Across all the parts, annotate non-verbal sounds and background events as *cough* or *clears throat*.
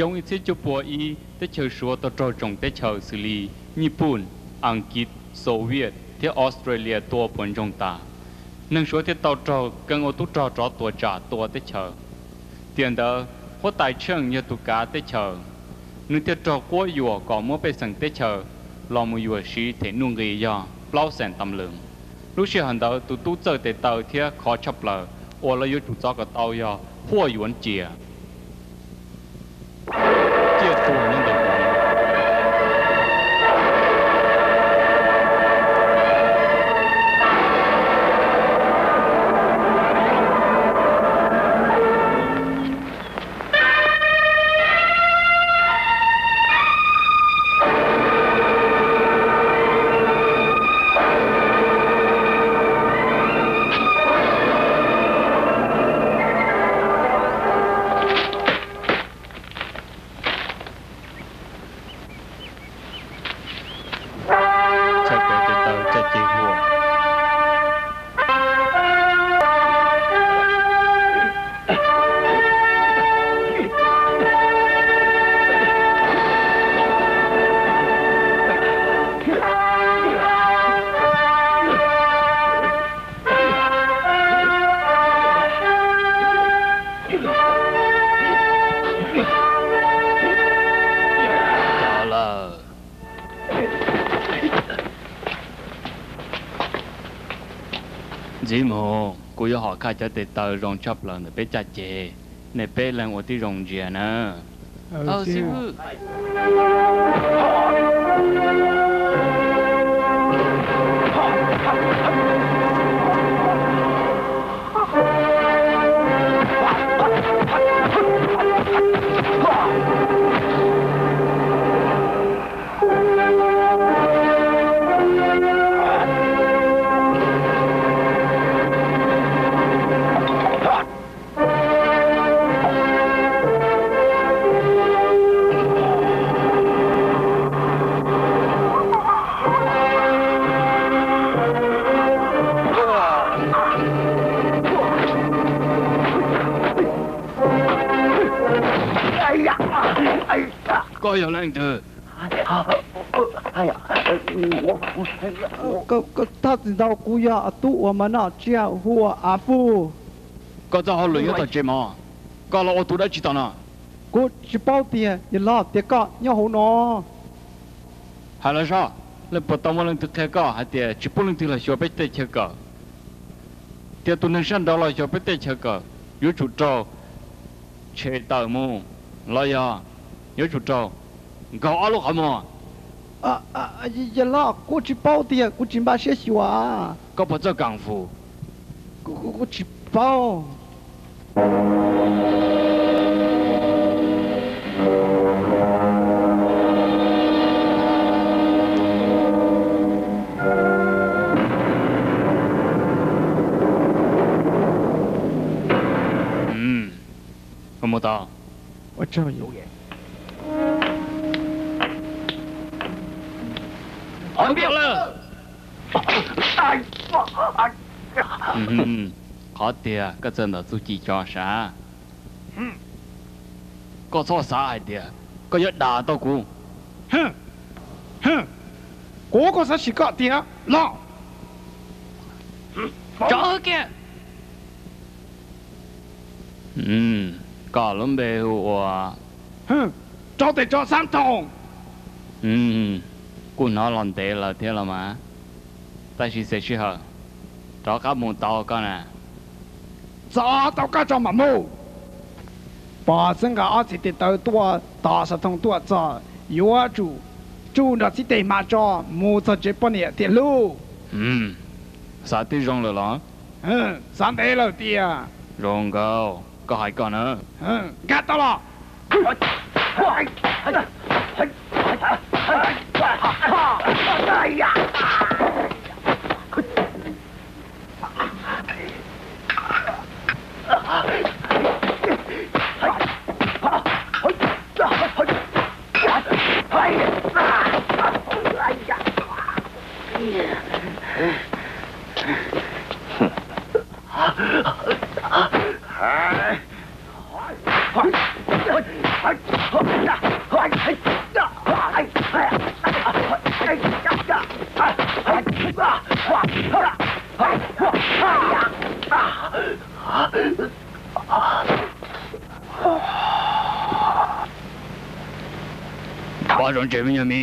trong ít chụp bộ y tế chờ số tổ trò trọng tế chờ xử lý Nhật Bản, Anh Quốc, Xô Viết, thế Australia tổ bốn trọng ta. Nâng số thế tàu trò cần ô tô trò trò tổ trả tổ tế chờ. Tiền đó, hoa tài chân như tụ cá tế chờ. Nâng tới trò quá dùa có mua bê sẵn tế chờ. Lò mù dùa sĩ thế nung ghi do, bao sẵn tâm lượng. Lúc xưa hẳn đó tụ tụ chờ tế tàu thế khó chấp lờ. Ô là yếu chủ cho cái tàu do, hoa yuan chìa. Cô yêu họ khai cho tệ tờ rong chọc lần để bé chặt chè nè bé lần ở tí rong dìa nè Ờ, sư phụ. có yêu lên từ 哎呀，我我我个个他知道古呀，都我们那家伙阿父， có cho họ luyện cái tờ chè mà có là ô tô đã chỉ tao nè 我只包tiền, giờ là tiền cả, nhau hổ nó. hay là sao lên bắt tao mà lên từ thế cả hay thì chỉ bố lên từ là cho bé tê chơi cả thì tụi nên sang đó là cho bé tê chơi cả yếu chủ trò chơi tờ mu lo ya yếu 搞阿罗汉么？啊啊啊！一一拉过去包的，过去把些洗哇。搞不着功夫。过过过去包。嗯，看不到。我这有眼。方便了。嗯，好的啊，各在那自己装？嗯，各做啥的？各要打刀鼓。哼，哼，哥哥啥是搞的啊？嗯，找个。嗯，搞弄，哼，找得找三桶。嗯。cũng nó lòng tệ là thế là mà ta chỉ sẽ chỉ hờ cho các mù tàu con nè cho tàu cá cho mà mù bỏ sinh cả ở chỉ để tàu tua tàu sẽ thông tua cho yếu chủ chủ nó chỉ để mà cho mù cho chế bọn này tiền lu ừ sao tí rong rồi đó ừ sao thế rồi tia rong cao có hai con nữa ừ gạt tao lo はい。哎呀！Kevin, I mean,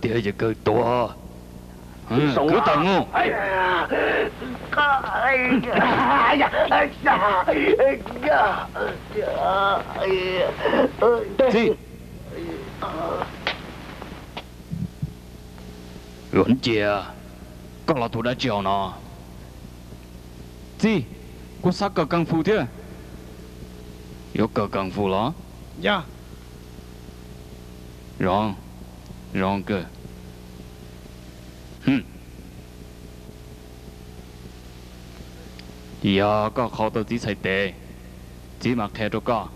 这名人民，只这爹就更多。嗯，cứ tận ngu. 哎呀！哎呀！哎呀！哎呀！哎呀！哎呀！ Gì? Luận chìa Con là thủ đã chiều nó Gì? Cô sắc cờ căng phu thế? Có cờ căng phu đó dạ Rong Rong cơ Hừm Dạ có khó tôi chỉ xảy tệ Chỉ mặc theo đó có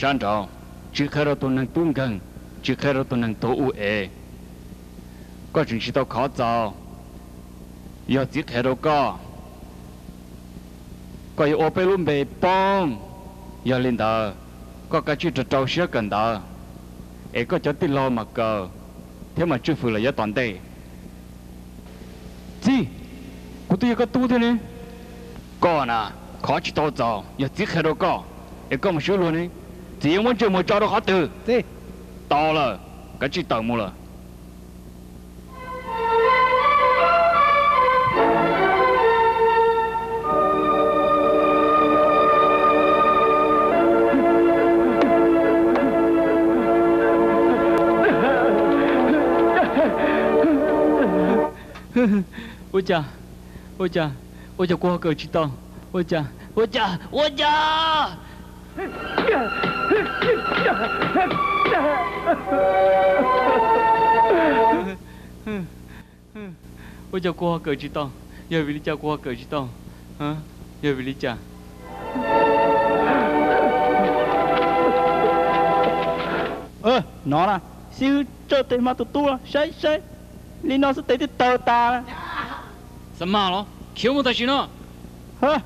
khai ra tôi nâng sáng trọng Chỉ khai ra tôi nâng tung gần Chỉ khai ra tôi nâng tổ u ế Có chuyện sĩ tao khó giáo Giờ chỉ khai ra có Có yếu ô bê luôn bê bông Giờ lên đó Có cả chuyện trâu xưa gần đó Ế có cho tí lo mà cờ Thế mà chưa phụ là giá toàn đây Gì? Cô tôi có tu thế này Con à khó chỉ tao giàu giờ chỉ khai đâu có để có một số luôn đi chỉ muốn chơi một trò đó khó từ. Gì to là cái chỉ tao mua là *laughs* ôi cha ôi cha ôi cha qua cờ chỉ tao ôi cha ôi cha ôi cha 我叫郭阿哥知道，要为你叫郭阿哥知道，嗯，要为你讲。呃，拿啦，修这他妈都多了，谁谁，你那是得的多大了？什么了？看不得行了？呵，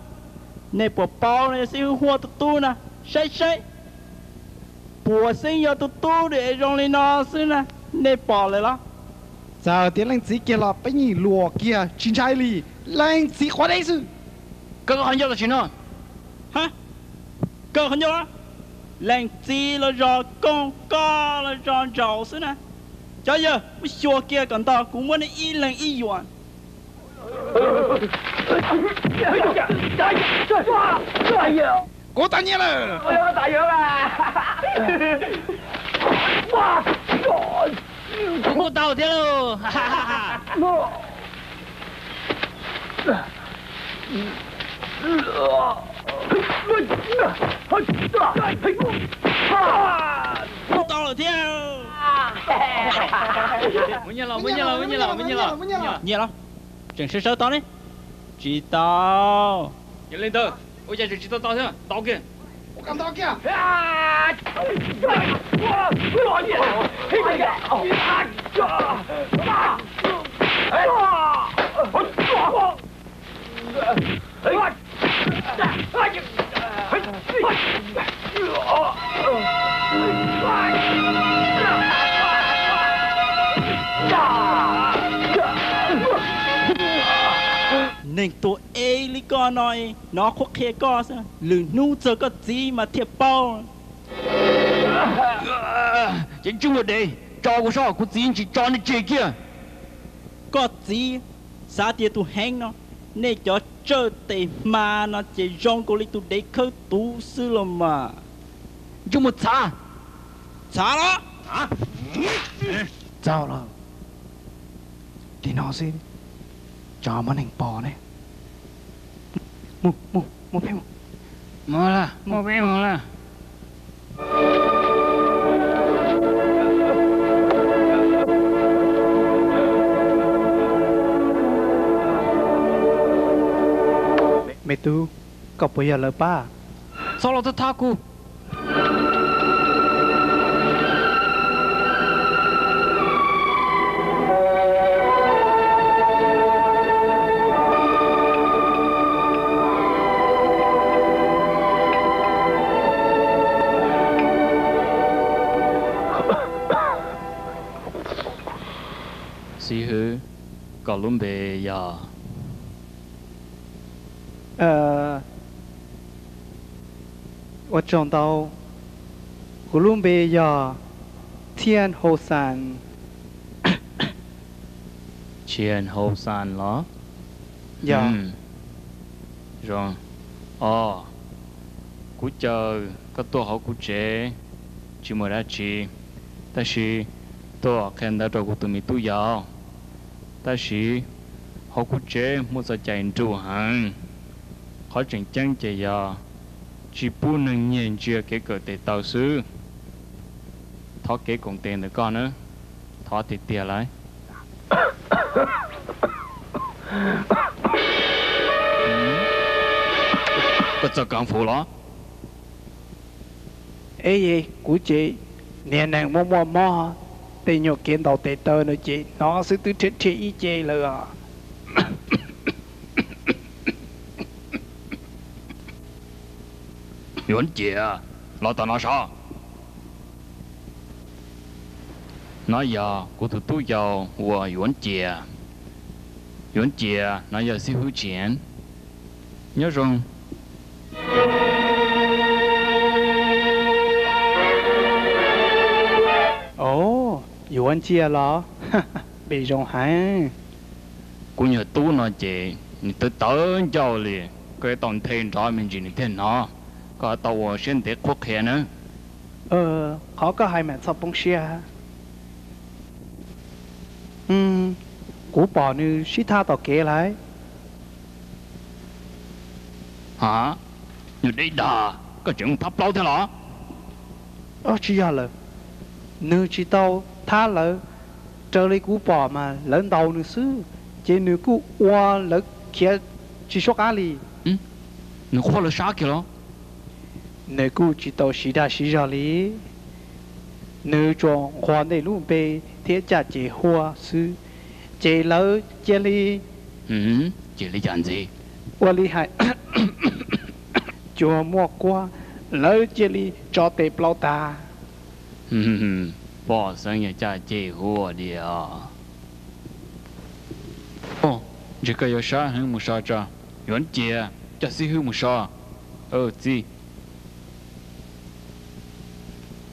那包包呢？修货都多了。sai sai bỏ sinh giờ tụi tôi để rong lý nó xứ nè nè bỏ lại đó giờ tiếng lên chỉ kia là bây giờ lùa kia chín trái lì lên chỉ khoa đây sự 哥哥很要的行了 hả cơ không nhớ làng chi là rò con co là rò rầu xứ nè cho giờ mới xua kia còn tao cũng muốn y làng y yuan Cố ta nhớ là đại dược à wow trời Cô tao thế luôn ha ha ha không tao là theo Muốn nhớ lòng, muốn nhớ lòng, muốn nhớ lòng, muốn nhớ lòng muốn nhớ lòng. nhiều lắm chẳng sơ sơ tao đi chỉ tao Nhớ lên 我叫就知道咋样，倒根。我敢倒根啊！啊！哎呀！哇！你妈的！哎呀！啊！操！妈！哎！啊！我操！哎！哎呀！哎！哎！啊！哎！哎！啊！Nên tụi ê lý con nói nó khúc khê co sao? Lừng nu giờ có gì mà thiệp bao? Chính chung rồi đi cho của sao của chính chỉ cho nó chơi kia? Có gì? Xã địa tu hẹn nó nên cho chơi tệ mà nó chỉ rong cô lý tu để khơi tu sư là mà. Chúng một xa xả đó. Sao rồi Thì nó xin Cho món hành bò này Mu, mu, mu phim mua là mua bé mua là Mẹ tu Cậu bây giờ lời ba sao lo tôi tha cô Columbia. Ờ, ở uh, trong đó Columbia, Thiên Hồ San. *coughs* Thiên Hồ San đó. yeah, Ừ. Rồi. Ờ. Cú chờ các tôi học cú chế chỉ mới ra chỉ. Ta chỉ tôi học khen đã rồi của tụi mình tôi ta sĩ họ cũng chế một giờ chạy trụ hàng họ chẳng chăng à, chạy giờ chỉ bu năng nhìn chưa cái cửa tệ tàu sư thọ kế cũng tiền được con nữa thọ thì tiền lại. Ừ. Có cho con phụ lo ấy gì? Của chị? Nè nàng mò mò mò tê nhô kiến tàu tê tơ nữa chị nó sư tứ chết chị y chê lừa *coughs* Nguyễn chị à, lo tao nói sao? Nói giờ, cô thủ tú giàu của Nguyễn chị à. Nguyễn chị à, nói giờ sẽ hữu chuyện. Nhớ rằng... 关节了，被容寒。姑娘多那姐，你都等着哩，该当天早面前你天哪，该到我身体苦ခဲ呢。呃，好个还蛮操崩些啊。嗯，古宝呢，是他到给来。hả như đây đà có chuyện thắp lâu thế lọ ờ chỉ là nữ chỉ tao 他了这里古巴嘛，人道的史，这里古乌 lantau 嗯，你换了 cenuku 到西大西沙里，那 chisokali. 史，在老家里，嗯，这里站着，我厉害。就莫过老 chitoshida bỏ sang nhà cha chị hùa đi à ô chỉ có yêu sa hưng một sa cha yuan chia cha si hưng một sa ờ gì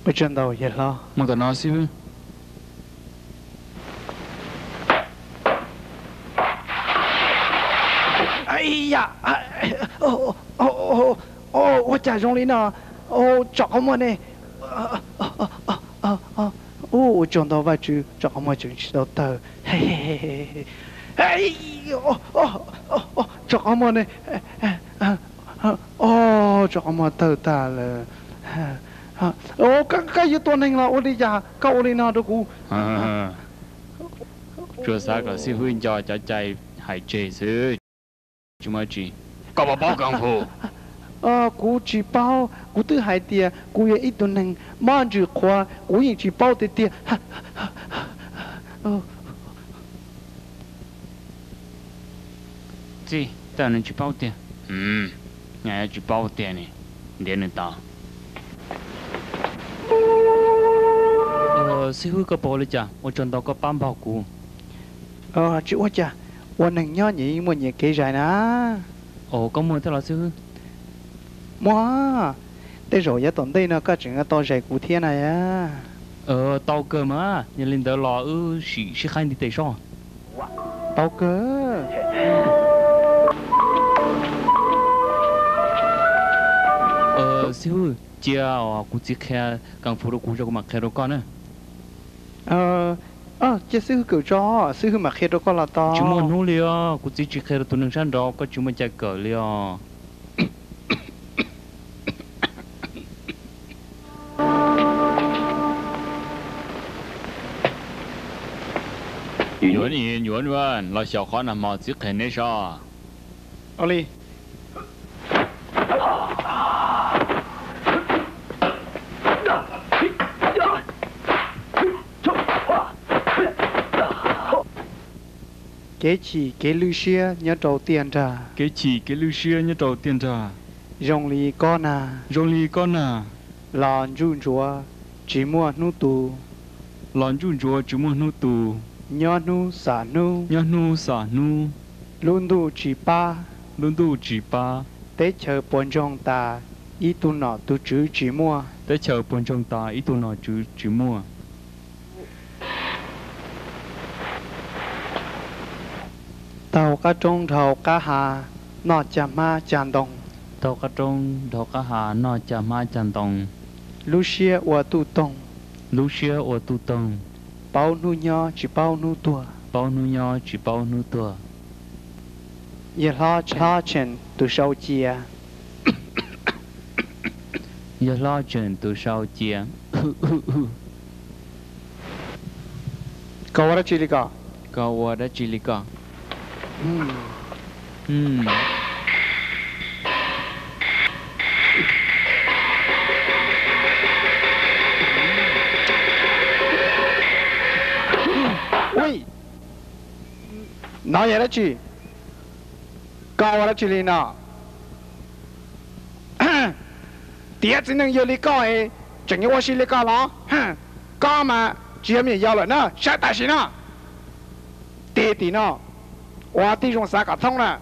bây giờ đâu vậy lo mà tao nói si hưng ai ya ô ô ô ô ô cha rong lên à ô chọn mà nè 哦哦哦 ô chọn đó vai chú chọn ông mà chú chỉ đó tờ hey hey hey hey hey ô ô ô ô chọn ông mà này ô chọn ông mà ta là ô cái cái gì tôi là ô đi già câu đi nào đó cũ chưa sao cả sư huynh cho cho chạy hải chế sư chúng mà chỉ có bà bảo công phu 啊，古只包，古都海地啊，古也一顿能满住夸，古也只包的地，哈哈哈！哦，这当然只包的，嗯，俺也只包的呢，连能打。呃，师傅个包了家，我转到个半包古。呃，只我家，我能要你么？你给谁呢？哦，咁我得了，师傅。Mua Thế rồi giờ tuần đây nó có chuyện to rẻ cụ thiên này ờ, ờ, à Ờ, tao cơ mà Nhà linh đỡ lo ư sĩ sĩ khai đi tới sao? Tao cơ Ờ, sư Chia cụ chỉ khe Càng phụ đồ cụ cho mặt khe đồ con á. Ờ Ờ, chứ sư cử cho Sư mà khe đồ con là to. Chúng mà nô liều à, Cụ chỉ khe đồ tụi nâng sẵn đó Có chúng mà chạy cờ liều nhuận gì nhuận vân lo xào khó nằm mò chứ khen đấy sao oli. Kế chỉ kế lưu xia nhớ trầu tiên trà. Kế chỉ kế lưu xia nhớ trầu tiên trà. rong lì con à rong lì con à lòn run chúa chỉ mua nụ tù. Lòn run chúa chỉ mua nụ tù nhớ nu xả nu nhá nu xả nu, luôn tu chỉ ba luôn tu chỉ ba, tế chờ bốn trong ta ý tu nọ tu chữ chỉ mua. Tới chờ bọn trong ta ít tu nào chú chú mua. tàu cá trông thầu cá hà nọ chả ma chàn đồng. Tàu cá trông, tàu cá hà nó chả mai chăn tông, lưu xia ua tu tông. Xia ô tu tông, bao nu nhớ chỉ bao nu tua bao nu nho chỉ bao nu tua. Giờ lo cha chen tu sâu chia Giờ lo chuyện từ sau chia. Kau ada cili ka? Kau ada cili ka? Hmm. Hmm. 哪样来去？搞完了去了呢？只能有你搞哎，整月我心里搞了，哼，搞嘛，见面要了呢，下大事呢？弟呢？我弟兄三个通了。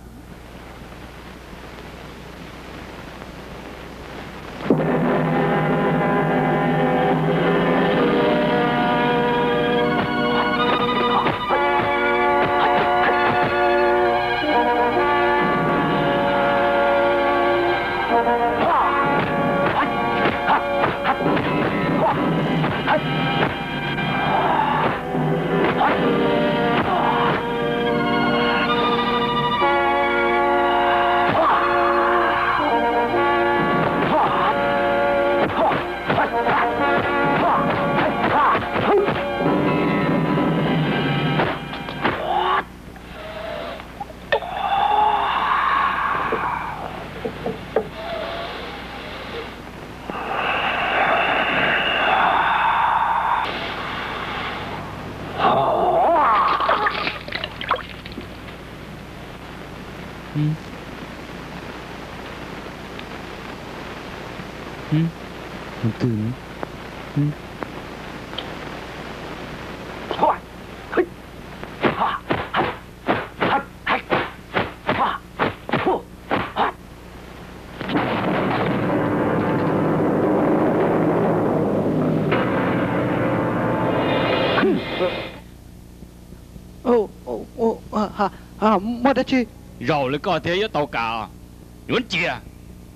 đó Rồi là có thế với tàu cả Nhuận chị à?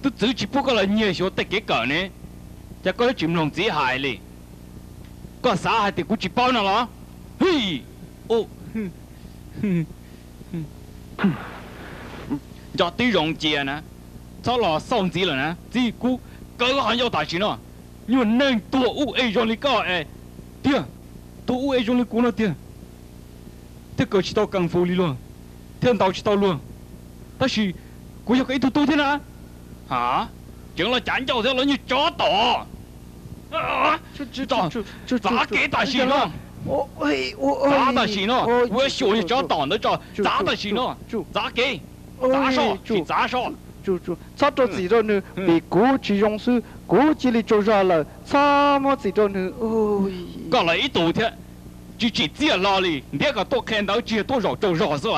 Tôi giữ chỉ bố có là nhiều số tích cái cỡ này Chắc có chuyện lòng dĩ hại lì. Có xã hại thì cũng chỉ bao nào đó Hi! Ô. *laughs* Cho tí rộng chị à nè. Cho lò xong dĩ là nè? Dĩ cú Cỡ là hắn yêu tài chính à Nhưng nên tùa ụ ê rộng lì cỡ ê. Tìa Tùa ụ ê rộng lì cú nè tìa Tìa cỡ chỉ tao càng phô lì luôn. 听到处讨论，但是我要给他多听啊！啊，进了战斗就轮你做多，啊，就知道就就咋给他行了？我喂我咋的行了？我要学你教党的招，咋的行了？就咋给？咋说？是咋说？就就查到几多呢？被国际用书，国际里就说了，查么几多呢？哦，搞了一多天，就去接哪里？那个都看到，接多少就热死。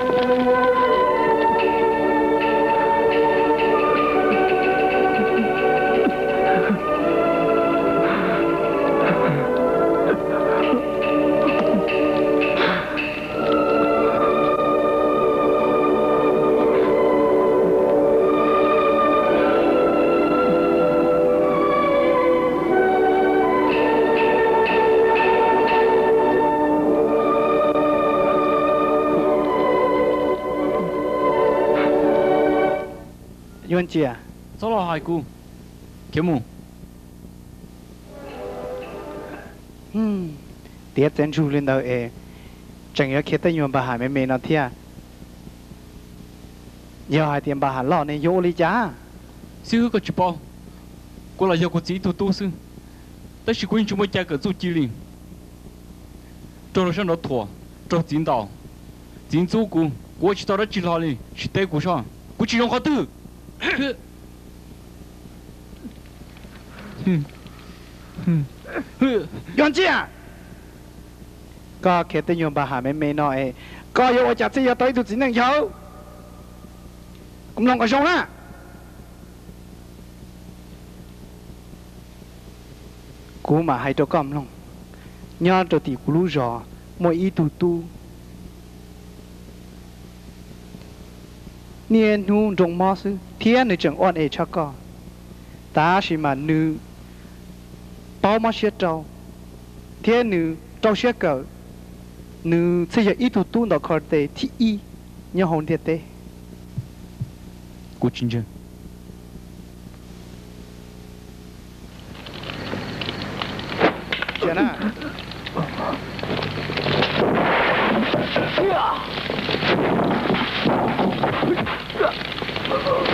Música chìa Sao là hai cu Kiếm mù tiếc tên chú lên đâu ế. Chẳng yếu kia tên nhuận bà hải mê mê nó thịa Yêu hải tiền bà hải lọ nên yếu lý chá. Sư hứa có chú bò Cô là yếu có chí tù tù sư. Tất sĩ quên chú mô chá cỡ chú chí liền. Trong đó sẽ nó thua? Trong chính đạo. Chính chú cụ. Quá chỉ tao đã chỉ lo đi, Chỉ tế cụ sao? Cô chỉ dùng khó tư. Yon chi à Có kể tên yon bà hà mê mê nọ ấy Có yếu ở chạc xe yếu tới tụi chính năng cháu. Cũng lòng có xong ha Cú mà hay cho cầm lòng. Nhớ cho tỷ cú lũ rõ Mỗi ý tù tu. niên hu rong mò sư thiên nữ chẳng ôn ê chắc có ta chỉ mà nữ bao mà xét trâu thiên nữ trâu xét cờ nữ xây dựng ý tu tu nó khỏi tệ thì y nhớ hồn thiệt tệ 我真正。 chuyện à lâu Oh.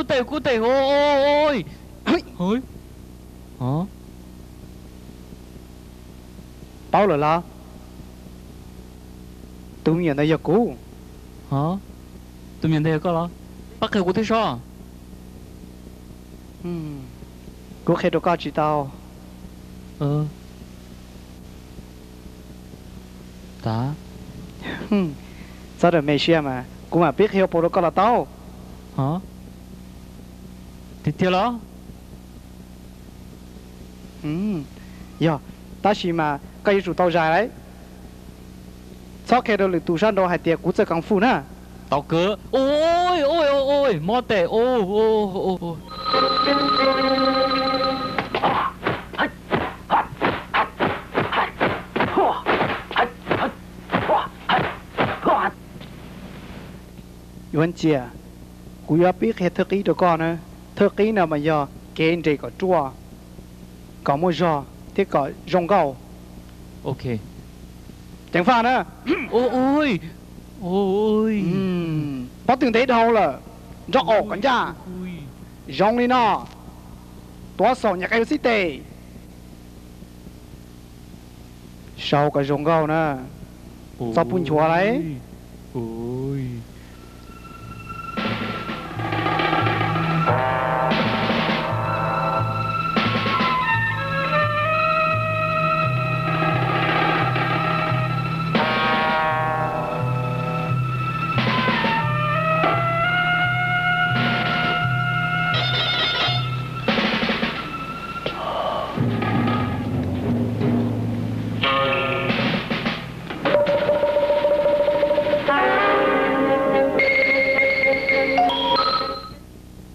Ôi cú tệ cú tệ ôi. Ôi. Hây. ôi hả? Bao rồi là tụi mình đây giờ cũ. Hả? Tụi mình đây có lo bắt cái cú thế sao? Hmm. Cô khi đâu có chỉ tao. Ờ. Ta. Sao được Malaysia mà Cô mà biết hiểu bộ đâu có là tao. Hả tiếc lo Hmm. Giờ Ta chỉ mà Cái chủ tao dài đấy. Sau khi đâu lực tù sản đâu Hai tiệc cú chơi công phu nè. Tao cớ. Ôi ôi ôi ôi mò tệ ôi ôi ôi ôi Yuan chia Cú yếu biết hết thức ý đâu có nè Thức ý nào mà giờ Kênh trị có chua Có một giò Thế có rong gạo ok. Chẳng phải nè *clears throat* ôi ôi ôi. Bắt từng thế đâu là Rõ ổ con cha rong đi nó tua sầu nhà cái xí tề sau cái rong gạo nè Sao bún chua đấy? ôi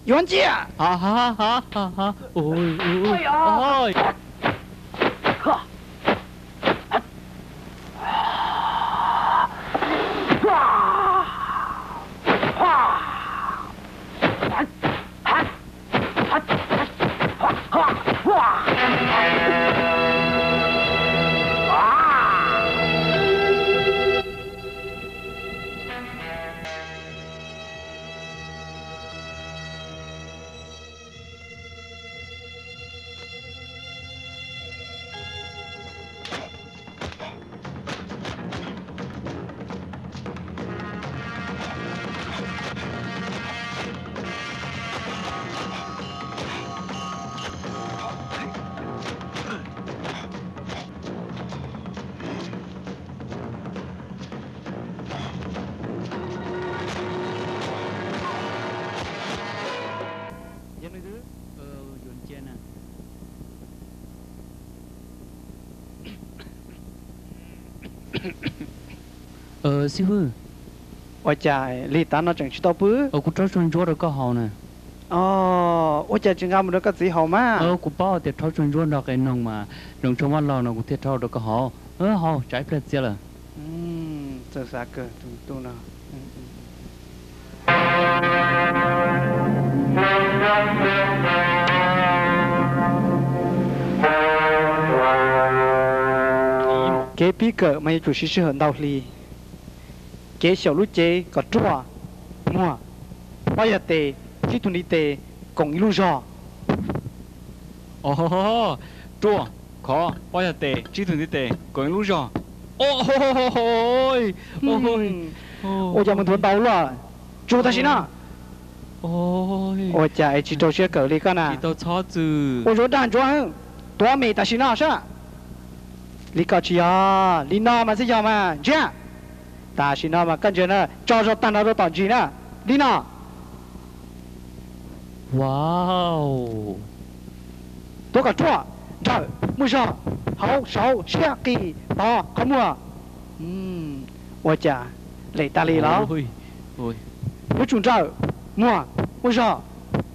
yuan chia ha ha ha ha ha ôi ôi ôi giờ sư phụ ở chả lì ta nó chẳng chỉ tao bứ. Ở cụ trâu chân chúa được có hậu nè. Ờ ở chả chúng ta mình được có gì hậu mà ờ cụ bao thì trâu chân chúa được cái nông mà nông trong mắt lò nó cụ thiệt trâu được có hậu ờ hậu trái phết chưa là ừm, từ sợ cơ tụi tụi nào, ừ, ừ, ừ. cái bí cờ mà chủ sĩ sư hận đạo ly kế 小 lúc chế có chua mua bao giờ tệ chỉ tuần đi tệ cùng ilu giò ồ chua khó bao giờ tệ chỉ thường đi tệ còn lúc rồi ôi ôi ôi ôi giờ mình thuần đau rồi chua ta xin à ôi. Ôi cha chỉ cho xe cờ đi con chỉ à tao chó chứ ôi rồi đàn chua hơn tua mày ta xin à sao? Lý cao chi à lý nào mà sẽ giờ mà. Chứ ta xin nó mà cần chuyện là cho cho ta nó đó tỏ gì nè đi nào. Wow. Tôi cả chua trời mua sao hậu sáu xe kỳ to không mua um ôi chà lấy ta lì lão ôi. Ôi tôi chúng trời mua mua sao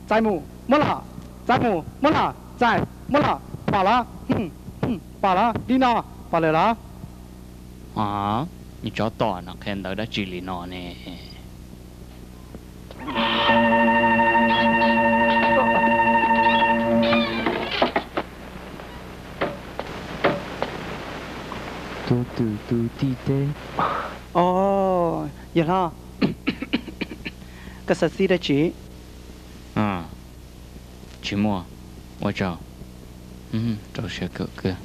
giải mù mua là giải mù mua là giải mua là bỏ là hừm hừm bỏ là đi nào. Bỏ lại là à như chó tỏ nó khen tới đã chỉ lì nó nè tu tu tu ti tê 哦，有了，个啥子的鸡？ à chỉ mua mua cho ừ cho xe cỡ kia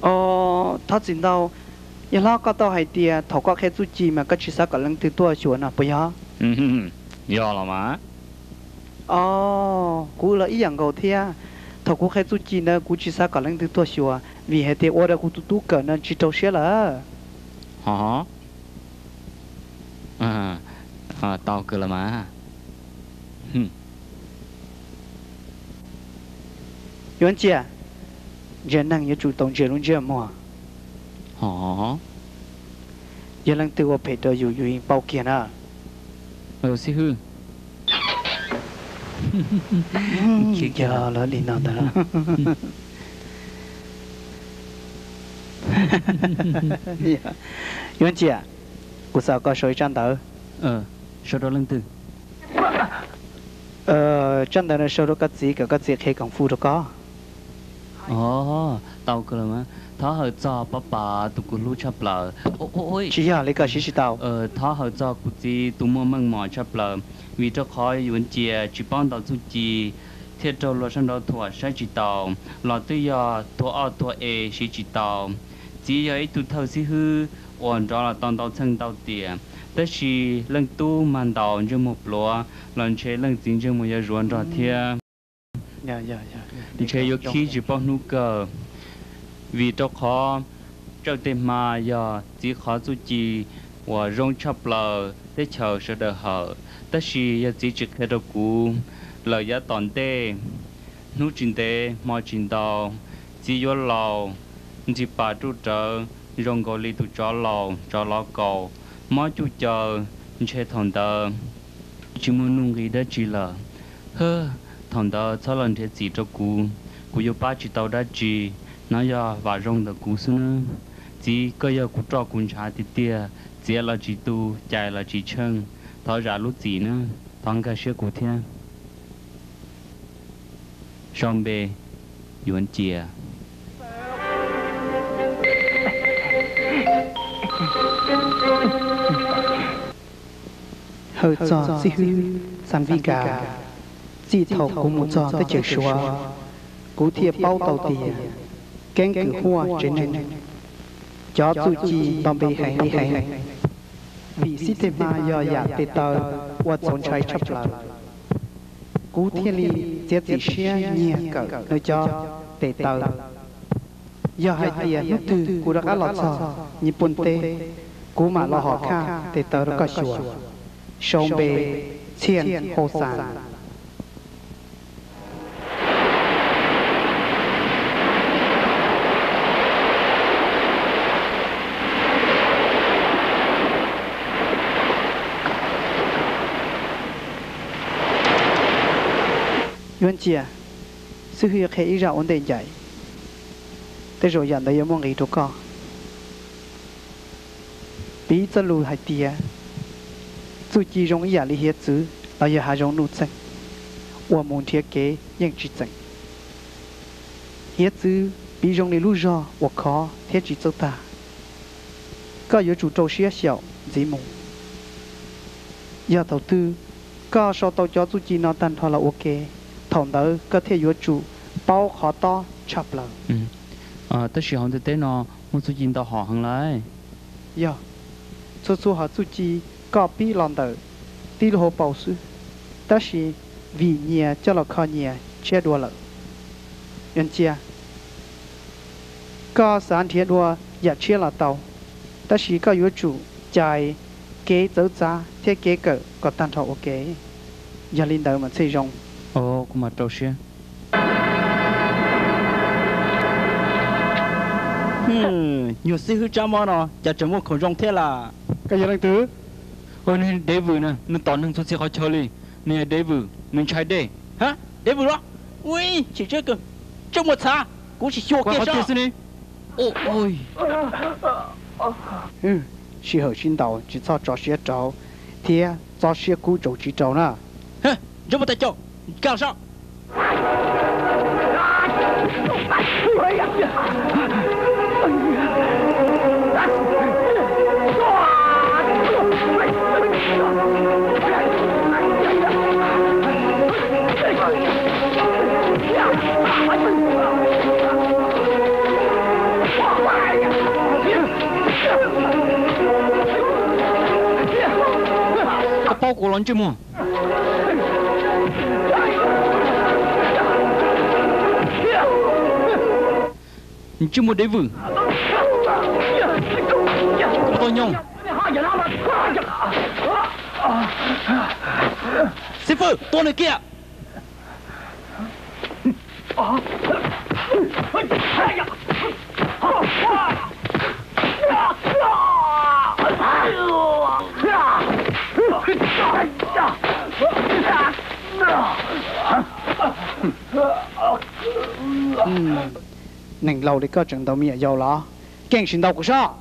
哦，他知道。 一老搞到海地啊，头瓜开猪鸡嘛，个去啥个人得多少呢？不要。嗯哼，要了吗？哦，古了一样高铁啊，头瓜开猪鸡呢，估计啥个人得多少啊？vì hệ thế ở đây cũng tu cỡ nên chỉ đâu xe là hả à à tao cỡ là mà Yuan chị à, giờ năng như chủ tổng chế luôn chưa mua ย่าจูตรงเจรุนเจมัว hả อย่าลังตัวเพดอยู่อยู่อิงเป่าเกียนะ ừ xí hư คิกยาละลีนาตาย้ Ờ, 哦，到过了吗？他后早爸爸读过路差不了。哦哦哦。是呀，你个是是到。呃，他后早估计读么么么差不了，为这开文件去帮到自己。thiết ờ, trâu lo sang đó thua sẽ chỉ tàu lo tư ya thua a thua e sẽ chỉ tàu chỉ ấy tụ thâu si hư ổn đó là tòn tàu chân tàu tiền tất chỉ lần tu màn tàu như một lúa lần chế lần chính như một giờ ruộng đó thiệt. Dạ dạ dạ thì khi yo khi chỉ bao nụ cờ. Vì cho khó, cho tên mà giờ chỉ khó tu chi và rong chập lờ để chờ sẽ được hở. Tất chỉ giờ chỉ chỉ khi đâu cú lời giá toàn tê. Nụ trình tê mọi trình tàu chỉ yo lầu chỉ bà trụ trợ rong gọi li tu cho lầu cho lo cầu mọi chú chờ chế thằng tờ. Chỉ muốn nung gì đó chỉ là hơ thằng đó cho lần thế chỉ cho cú cú yêu ba chỉ tàu đã chỉ nó ya và rong được cú xuống nữa chỉ có ya cú cho cún cha thì tia chỉ là chỉ tu chạy là chỉ chân thọ ra lúc gì nữa thằng cái xe cú thiên xong bê yuan chia hậu cho si huy san vi gà chỉ thầu cú muốn cho tới chữ xóa cú thể bao tàu tì kén cử hoa trên nền chó tu chi bằng bì hay đi hay vì sĩ thế ma do giả tê tờ và trốn trái chấp lờ cú thể lý chết chỉ xe nhẹ cỡ nơi cho tê tờ do hai tiền nước tư cú đã cá lọt sò như bồn tê cú mà lo họ kha tê tờ đã có chùa sông bề chiên hồ sàn. 愿姐，是去开一让我得在，但是人的也莫给着讲，比这路还低啊，自己容易啊，那些字，那也还容易整，我们贴给认知整，也只比容易路上我靠贴起走大，各有主周学校节目，要投资，各说到家自己那单套了 OK。同到嗰啲要做包好多出嚟。嗯，啊，到時候就等咯，我做見到學行嚟。呀，做做下自己個別難度，啲好報書，但是為年叫落靠年切多了，人家個三天多也切了到，但是個要做在幾早早即幾個個單頭 OK，一年度咪最用。Ồ, mà trâu xe Hmm, nhiều sư hữu cha mò nó, à. chả chấm một khẩu rong thế là. Cái gì đang tứ? Ôi, nên đế nè, nên tỏ nâng xuân xe khó chơi đi Nên đế nên trái đế. Hả? Đế vừa đó? Chỉ chơi cơ. Trong một xa, cũng chỉ chua kia sao Ôi, ôi. Ừ, chỉ hở trên đầu, chỉ cho trò xe trò. Thế, cho xe cú trầu chỉ trầu Hả, giúp một tay chồng, cao sao? 哎呀！cái bao của lon chưa chưa mua đế vừa tôi nhông Sư phụ, tôi này kia. Nành lâu đấy có trận đầu miệng giàu lo, kinh sinh đầu của sao?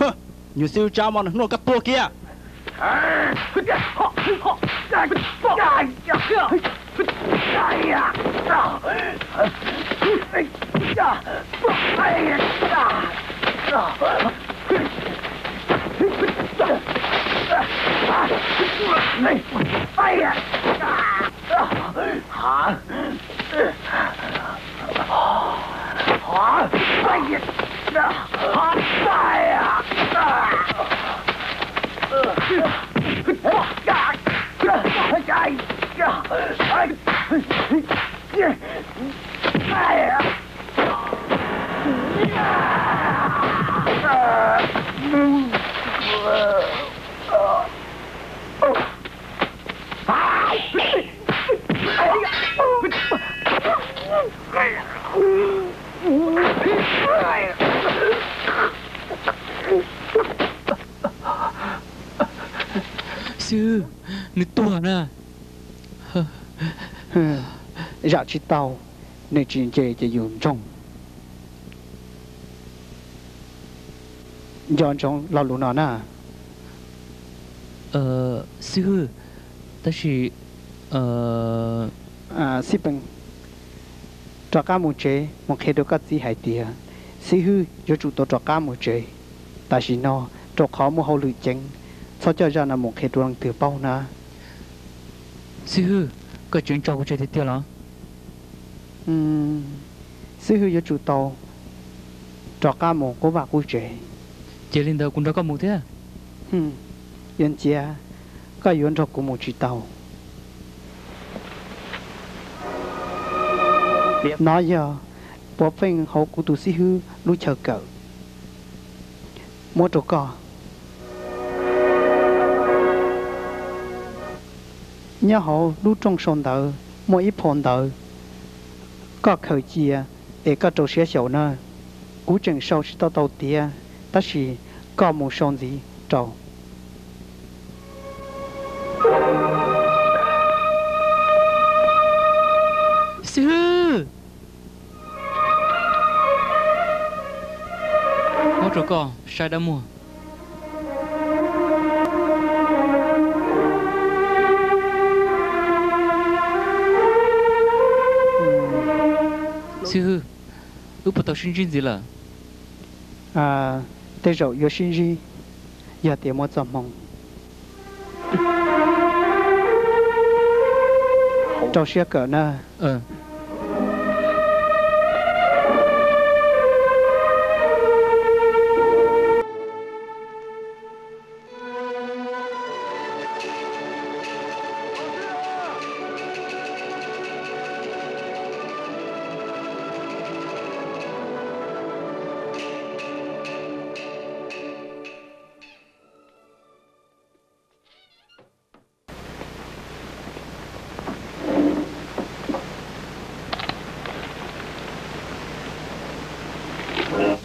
Hả? Nhiều sư cha mò nó cắt tua kia. Sư tua nè Ừ, dạ chỉ tàu, nên chuyện chê chê dùng trong. Dọn trong lao lũ nó nè, ờ sư ta chỉ ờ à, xí bằng. Cho cá mù chế, một khi được các gì hải tìa. Xí hư, cho chủ tổ cho cá mù chế. Ta chỉ nó, cho khó mù hậu lự chênh. Sao cho ra là một khi đoàn từ bao nè. sư cái chuyện trâu của chơi thì tiêu lắm Ừ, xí hư cho chủ tàu. Cho cá mù của bà của chế. chơi lên đầu cũng đã có một thế à Ừ, yên chia, có yên cho của một chỉ tàu. Nói giờ, bố phênh hậu cụ tù sĩ hư lúc chờ cậu. Mua trổ cò. Nhớ hậu lúc trong sông đợi, mua ít phồn đợi. Có khởi chia, để có trổ xe xấu nơ. Cú chừng sâu sẽ tao tàu tía, ta chỉ có một sông gì trầu. Rồi có sai đã mua sư hư ư bắt đầu sinh riêng gì là à tới rồi yo sinh ri giờ tiền mua cho mong trong xe cỡ na ờ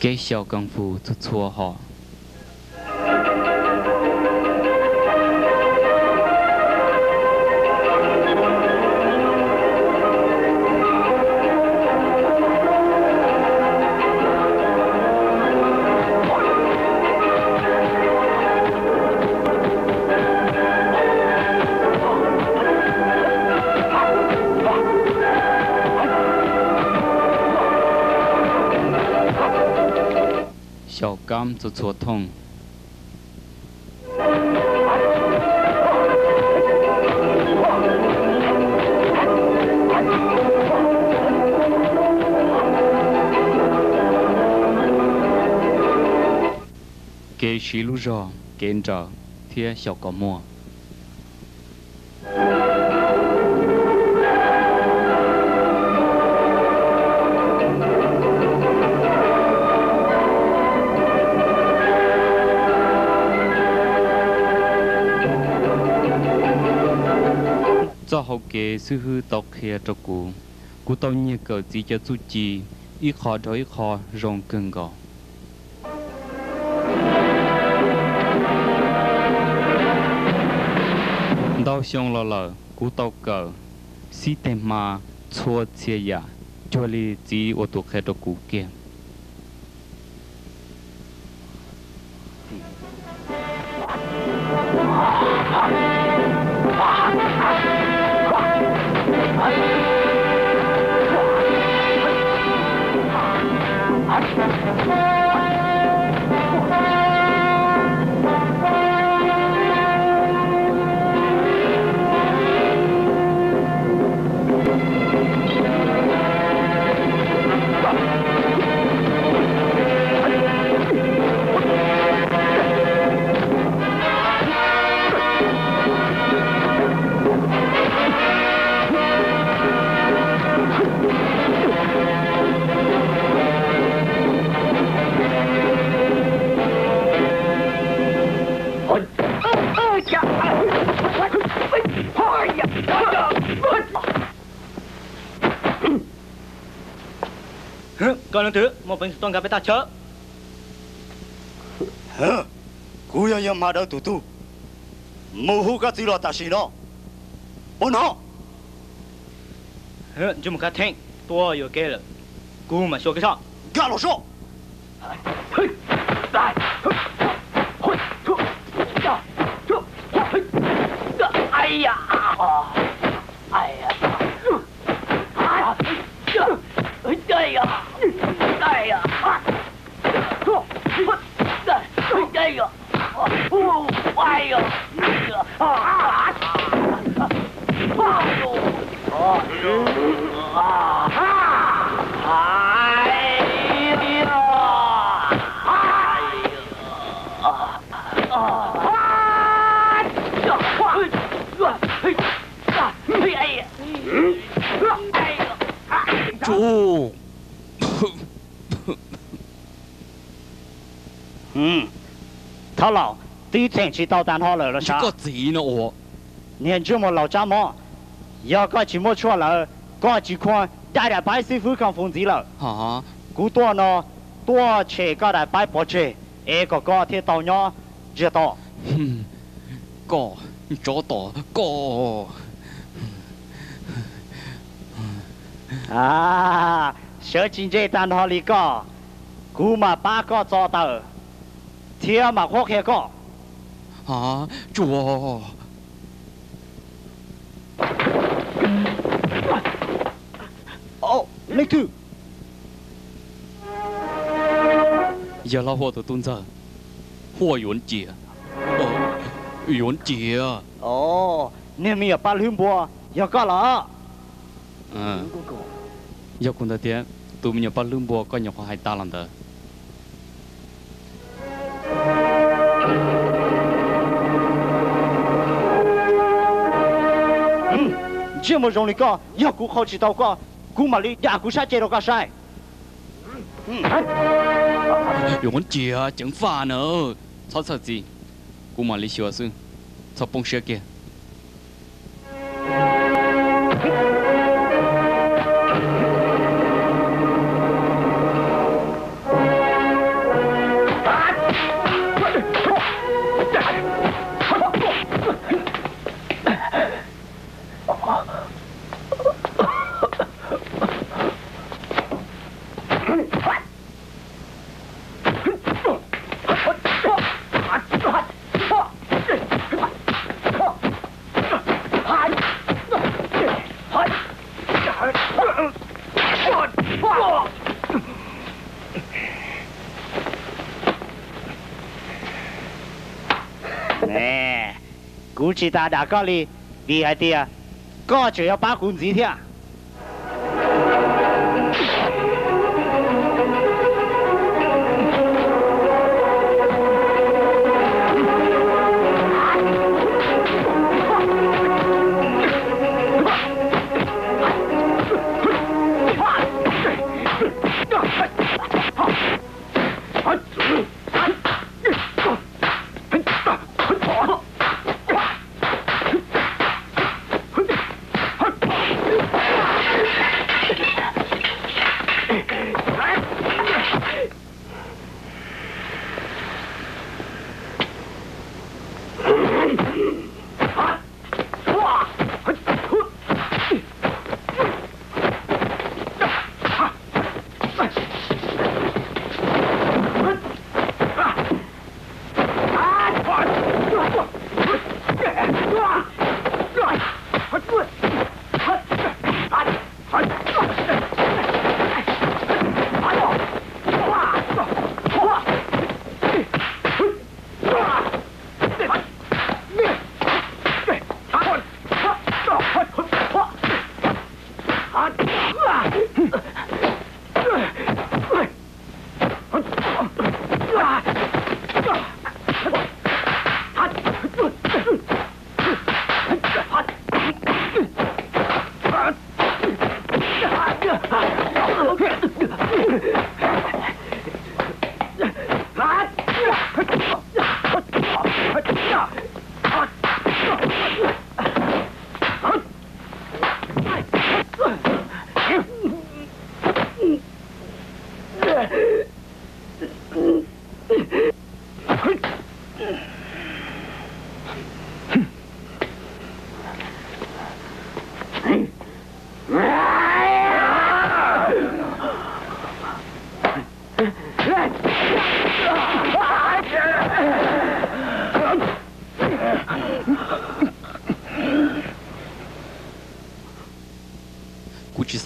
继续功夫出错吼。dom zu zur tong kế sĩ lu rò kén trò thiê sọc cỏ mùa 沫。cho kế sư hư tộc khía cho cụ cụ tàu như cờ chỉ cho chú chi ít khó đó ít khó rong cưng gò đau xong lò lờ, cụ tàu cờ si tem mà chua chia ya cho li chỉ ô tô khía cho cụ kia lần thứ, một bệnh toàn gặp với ta chớ. Hả? Cú ya ya mà đâu tụ tụ. Mù hú cái gì lo ta xí nó. Ôn nó. Hả, chúng một cái thanh, tua yêu kế 了. Cú mà số cái sao? Gà lo số. ai ya ai ya ai ya đây ya đây ya đây ya ai ya Chú Ừ. Thảo lão, tí thành chỉ tao tàn hoa lời là Chứ sao? có gì nữa ủa Niên chưa một lão cha mò. Giờ có chỉ một chua là có chỉ khoan đại đại bái sư phụ không phong gì là. Hả Cú tua nó tua chế có đại bái bỏ chế. Ê có có thiết tàu nhỏ chưa tàu. Hừm. Có Chó tỏ Có À, sợ chính chế tàn hoa lý có. cú mà ba có cho tờ thiê mà khó khẽ có 啊，主哦，你去。giờ lo hồ tổ tôn giờ. Hồ yến chị yến chị à ồ nên ở ba giờ có là giờ cũng đã tiếc tụi mình ở ba có nhà hoa hai ta làm 这么容易搞要鼓好几道搞古玛丽也古莎街头搞啥嗯。嗯有问题啊整烦了擦擦子古玛丽西瓦森做蹦雪给 chỉ ta đã có li vì hai tia. Có chỉ có ba cuốn gì thế à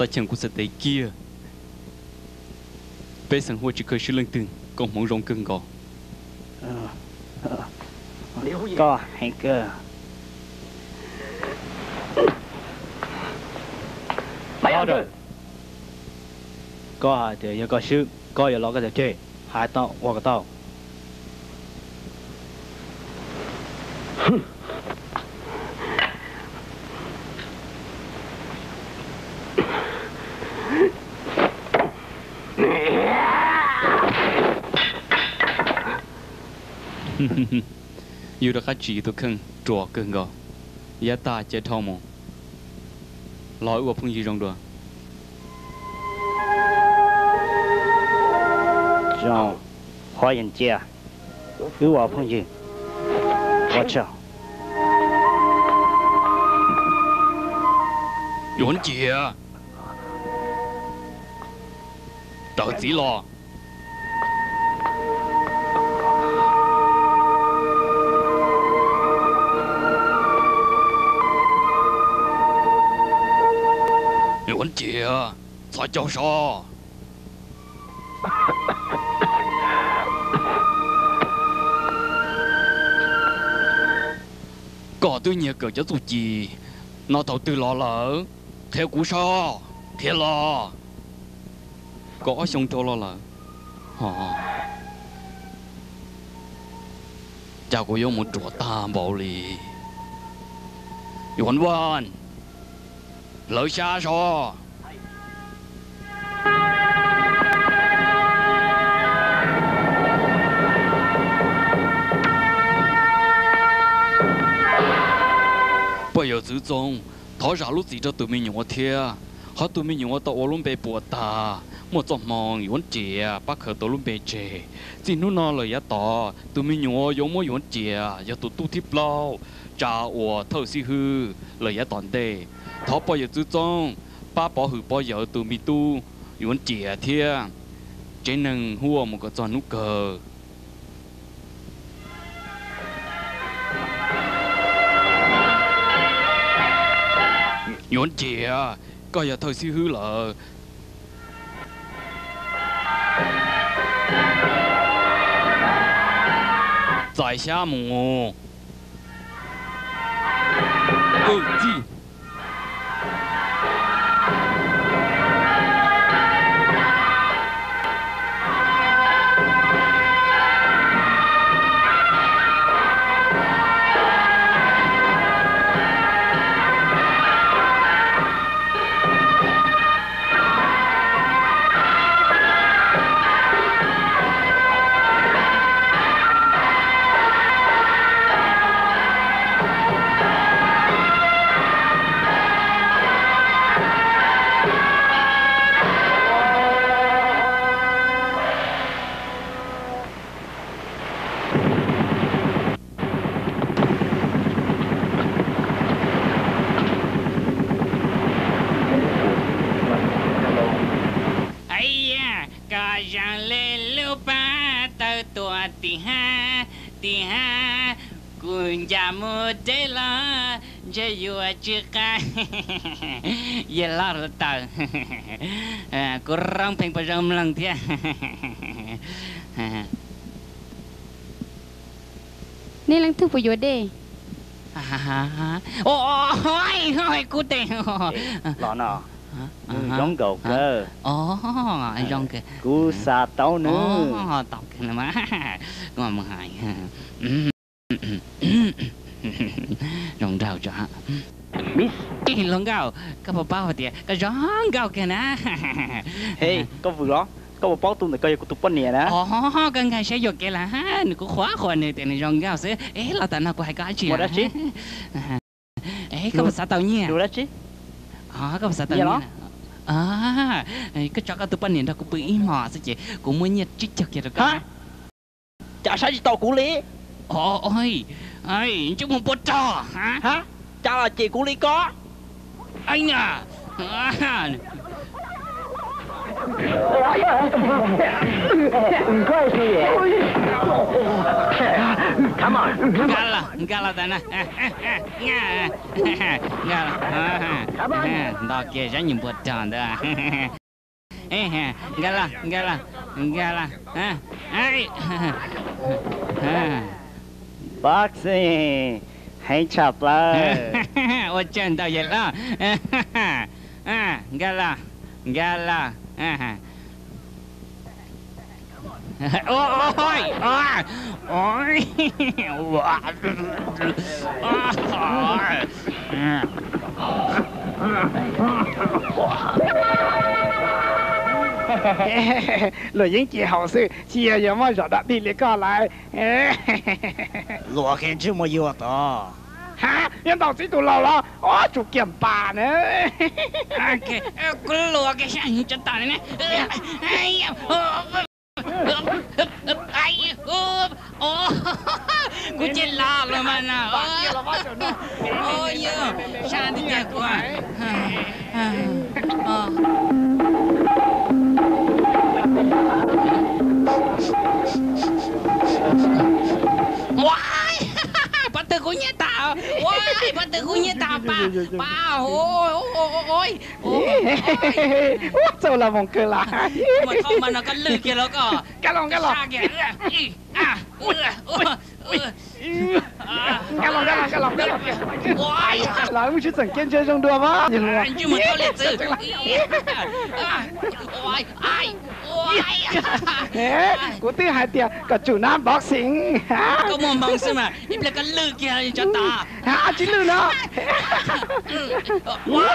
chẳng กู sẽ tới kia. Bây giờ hoa chỉ khơi sư lưng từng còn mong rong cưng gò. Có, hay cơ. Mày rồi có, thì giờ có sư có giờ lo cái gì chơi. Hai tao hoặc tao. yêu được khách chỉ tôi khưng trò cưng gò giá ta chế thao mồ lỗi của phong gì rong đùa trong hoa yên chia cứ vào phong gì我知道 Yuan Jie Đợi chỉ Yuan chìa Sao cho sao Có tôi nhờ cờ cho dù gì Nó thầu tư lo lỡ, Theo cú sao Thế lo. Có xong cho lo lỡ. Họ. Chào cô yêu một chỗ ta bảo lì. Yuan Wan Lỡ xa sao bây giờ tự trong thọ ra lúc gì cho tụi mình nhổ thia họ tụi mình nhổ tao luôn bề bùa ta một trong mong yuan chè bác khởi tao luôn bề chè chỉ nó nó lời ya tỏ tụi mình nhổ giống mỗi yuan chè ya tụi tu tiếp lâu cha ủa thâu si hư lời ya tòn đề thọ bò giờ tự trong ba bỏ hử bò giờ tụi mi tu yuan chè thia trên nâng hua một cái tròn nút cờ. Nhốn chè coi giờ thời xíu hư lợ. Tại sao mù ừ gì ye la ro ta à cô rong phèn pa rong lang thia. Ni lang tu puyo de. ôi ôi ôi cô tè nọ À, giống gầu cơ. Ồ rong kìa. Cú sa tấu nữa Ồ, này mà ngon mà hài rong rau cho. Miss cái lông gạo. Cái bao bao tiệt cái rong gạo kìa nè. *laughs* Hey có vừa đó có một bao tôm này coi của tụi bọn nè đó ồ cái ngày sẽ dùng cái là ha nó có khóa khoan này tiền này rong gạo sẽ ấy là tao nào có hay có chuyện Một đó chứ. ấy có một sao tao nhỉ? Đủ đó chứ à có một sao tao nhỉ đó. à cái cho cái tụi bọn này nó cũng bị mò sao chị. Cũng muốn nhiệt chích chọc vậy rồi hả? chả sai gì tao cú lý. Ôi, ơi, chúng không có trò, hả? hả? Chả là chị cú lý có Anh à, à come on gala, gala tana, gala, đó kia rất nhiều bột tròn đó, gala, gala, gala, boxing hãy chập lên, ôi chân tao vậy đó, à, gala, gala, à. ôi ôi ôi lời những chị hậu sư chị giờ mà rõ đã đi lấy co lại lúa khen chứ mà yêu to hả nhân tàu sĩ tụ lâu lo ó chủ kiểm bà nữa Oke, aku lu ke sini cetan ini. Ayo, ayo, oh, ku jelas lo mana. Oh, iya, cantik aku. Wah, patut ku nyata. ว้ายปัตตกุญญาตาว้ายปัตตกุญญาตาป้าป้าโอ้ยโอ้ยโอ้ยโอ้ยว่าเจ้าละองเกล้ามันเข้ามาแล้วก็ลึกแล้วก็กะลองกะลองอะอะ Cá lòng, cá lòng, cá lòng, cá lòng kìa Lỡ mới chứ chẳng kiên chơi trong đùa bó Nhìn rồi Nhưng mà tao liệt chứ Ôi, ai, ôi Cô tư hai tiền, cả chủ nam bác sĩ Có mồm bóng sư mà, im là cái lư kìa cho ta Hả, chính lư nó Ôi,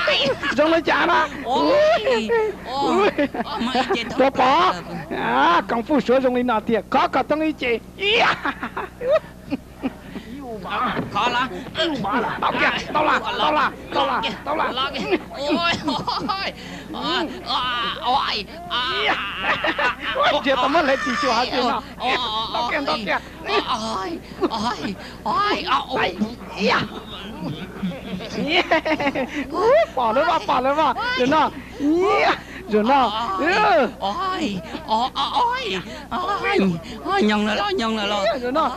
trong lấy chán á Ôi, ôi, mày chết thôi Đó bó, à, công phu số trong lấy nọ tiền, có cả tông ý chị Yeah đó khó lắm. Tao kìa tao là tao là tao là tao là. ôi ôi ôi dạ. à. ôi chết tao mất lấy chỉ chiều hai tiếng nào tao kìa tao kìa ôi ôi ôi ôi bỏ lên vào bỏ lên vào. Được nào. Rồi nào. Ôi ôi ôi ôi ôi. Dạ. Dạ. Nhận rồi đó nhận rồi đó.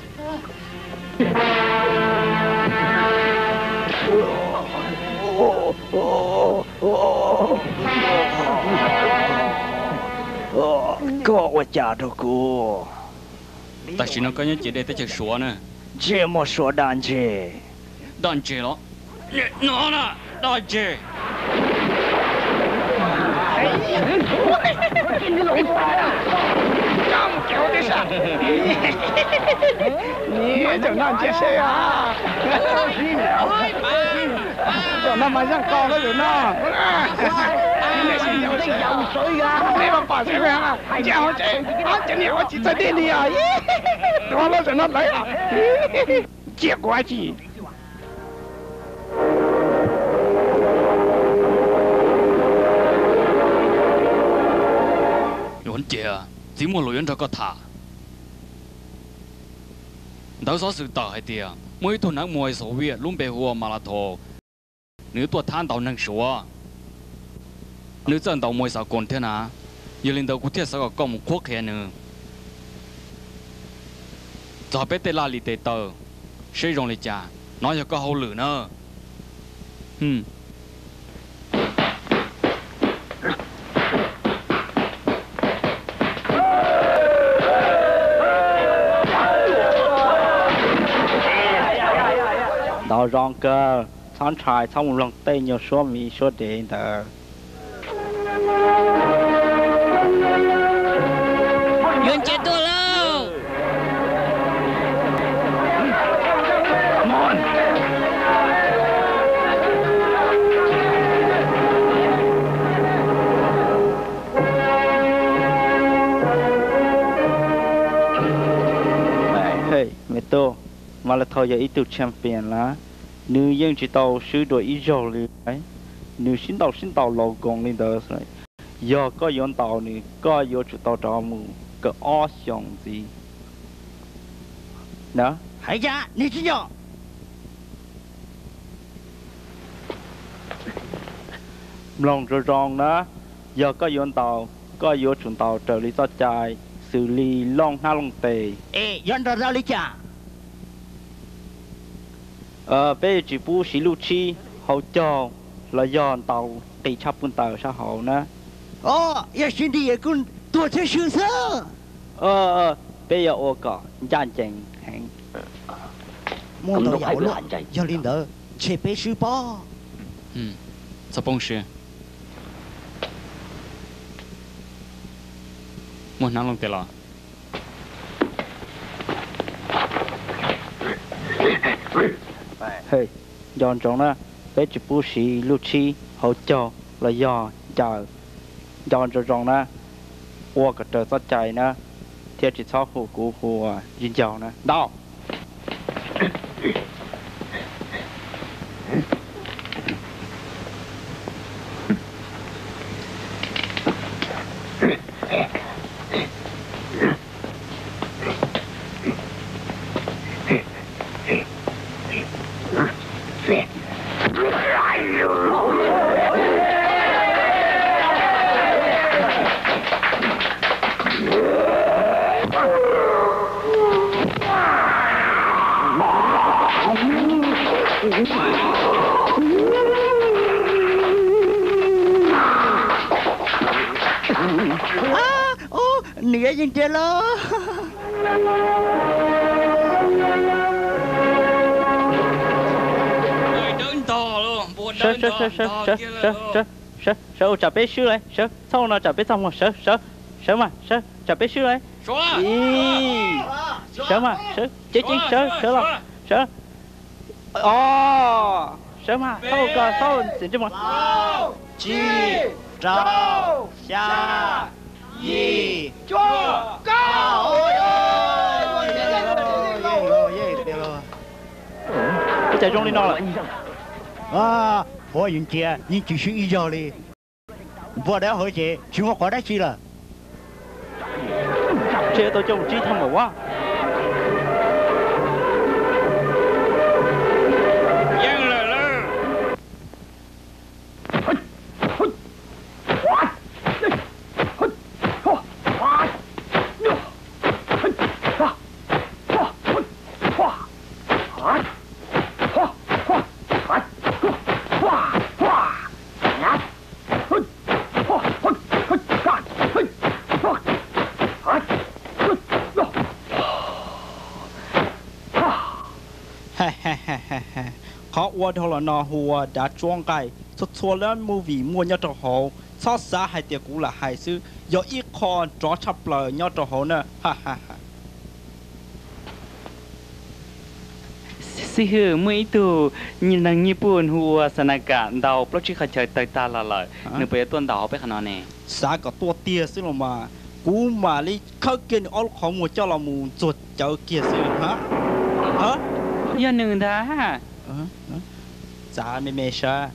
Có quá chả đâu cô. Ta chỉ nó có nhớ chị đây tới chật sủa nè. Chị mà sủa đàn chị Đàn chị đó Nó nè, đàn chị 你老婆呀？刚调的啥？你就那解释呀？小心点，小心点，那马上搞了人呐！你们把这边啊，家好这，啊，今天我去这里呀，咦，了人在那来啊，接关机。去。yuan chỉ một lối cho có thả đâu có sự tờ hay tia mỗi tuần nắng mùa số việt luôn bề hùa mà là thổ nếu tuột than tàu nâng số nếu chân tàu mùa sao còn thế nào giờ lên đầu cũng thiết sao có một quốc hệ nữa giờ bé tê la lì tê tờ xây rong lì cha nói cho có hậu lửa nữa hmm rong cơ sáng trải xong một lần tây nhiều số mi số đến đó Yun chết tôi lâu Mon Này, hey, mẹ tô Mà là thôi giờ ít tụ champion lá nếu dân chỉ tàu sửa đổi ý dầu liền ấy nếu xin tàu xin tàu lâu còn lên đó rồi giờ có dân tàu này có yon chỉ tàu trò mù cái ó xong gì. Đó. Hãy ra đi chứ nhỏ lòng rồi rong đó. Giờ có dân tàu có yon chúng tàu trở lý tao chạy xử lý long na long tề. Ê dân rồi ra lý chả ờ bé chỉ bu xí lu chi hậu cho là giòn tàu tỷ chấp quân tàu sao hậu nữa. Ờ ya xin đi quân tua chơi sư sơ ờ ờ bé ya ô cọ gian chèn hẹn. Mua đồ dầu loạn chạy cho linh đỡ chế bé sư bò ừ sao bông sư? Mua nắng lông tê lò. Wait. ฮ้ยย้อนจงนะเป้จีปูสีลูชีเขาจอละย้อนจอย้อนจะจงน Sớ sớ sớ sớ sớ sớ sớ sớ chả bé sư này sớ sau nó chả bé xong rồi sớ sớ sớ mà sớ chả bé sư ý sớ mà sớ chết chết sớ sớ là sớ ồ sớ mà sau cả sau xin chứ mà chi trao xa yi cái chạy trong đi nó lại 啊，我云姐，你继续一脚的，我来和姐，去我过来去了。这都叫鸡汤了啊！ เขาอวดหลนอหัวดัดจ้วงไก่สุดทัวเล่นมูวีมวนยอดหงซอสาไฮเตียกูละไฮยซื้อยออีคอนจอชับเลยยอดหงนะฮ่าฮ่าฮ่าสิฮือมือตูนี่นังญี่ปุ่นหัวสนากะดาวปลชิคเฉยตตาละเลยหนึ่งไปต้นดาวไปขนาดนี้สาก็ตัวเตี้ยซึ่งลงมากูมาลิเขาเกินเอลของหมวเจ้าละมูจุดเจ้าเกียรซื้อฮะฮะยันหนึ่งท้า Za mi me sha.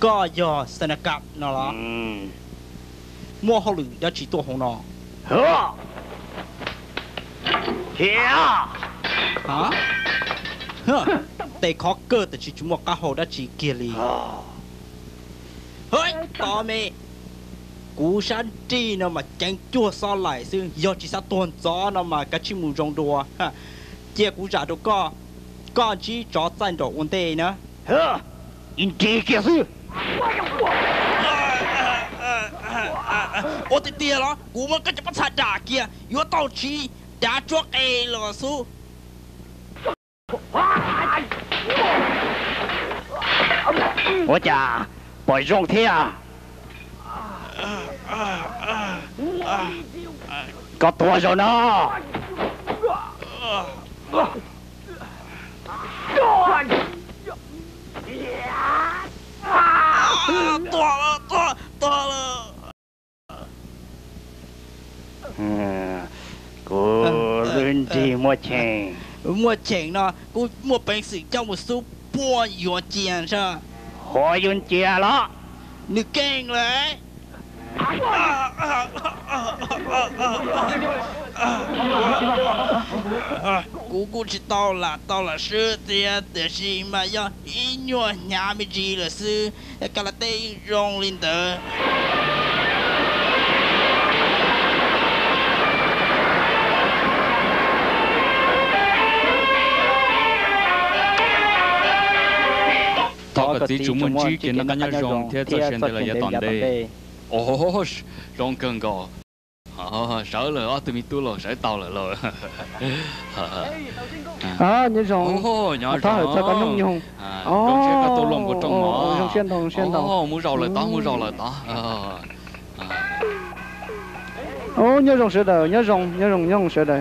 Go yo sana kap no la. Mo ho lu da chi to hong no. Ha. Hả? Hả? Tây khó cơ tại chỉ chúng một cá hồ đã chỉ kia lì. Hỡi, to mẹ. Cú chi nó mà chẳng chua so lại xương, do chỉ sát tuần gió nó mà cá chim mù rong đùa. Chia cú giả đồ co, có chỉ cho dân đồ ổn đề nữa. Hả? In thế kìa sư ô thì tiền lo, cú mà cái chấp sát đà kìa, yếu tao chỉ đã cho cái là sư ô chà bởi rong thế à? Có tuổi rồi nó 断！啊！断了，断，断了。嗯，古人的莫情，莫情呢？古莫本事叫我收半元钱上？何用钱了？你干来？cú cú chỉ tao là tao là sư tiền để gì mà do ý nhua nhà mi gì là sư cái là tây rong lên tờ 他个自主门之间那个人用贴在现在了也当的， 哦，是，长 Long Kango. Oh, Shao Le, Ah, Timi Tulo, 的的。哦，Yong 的。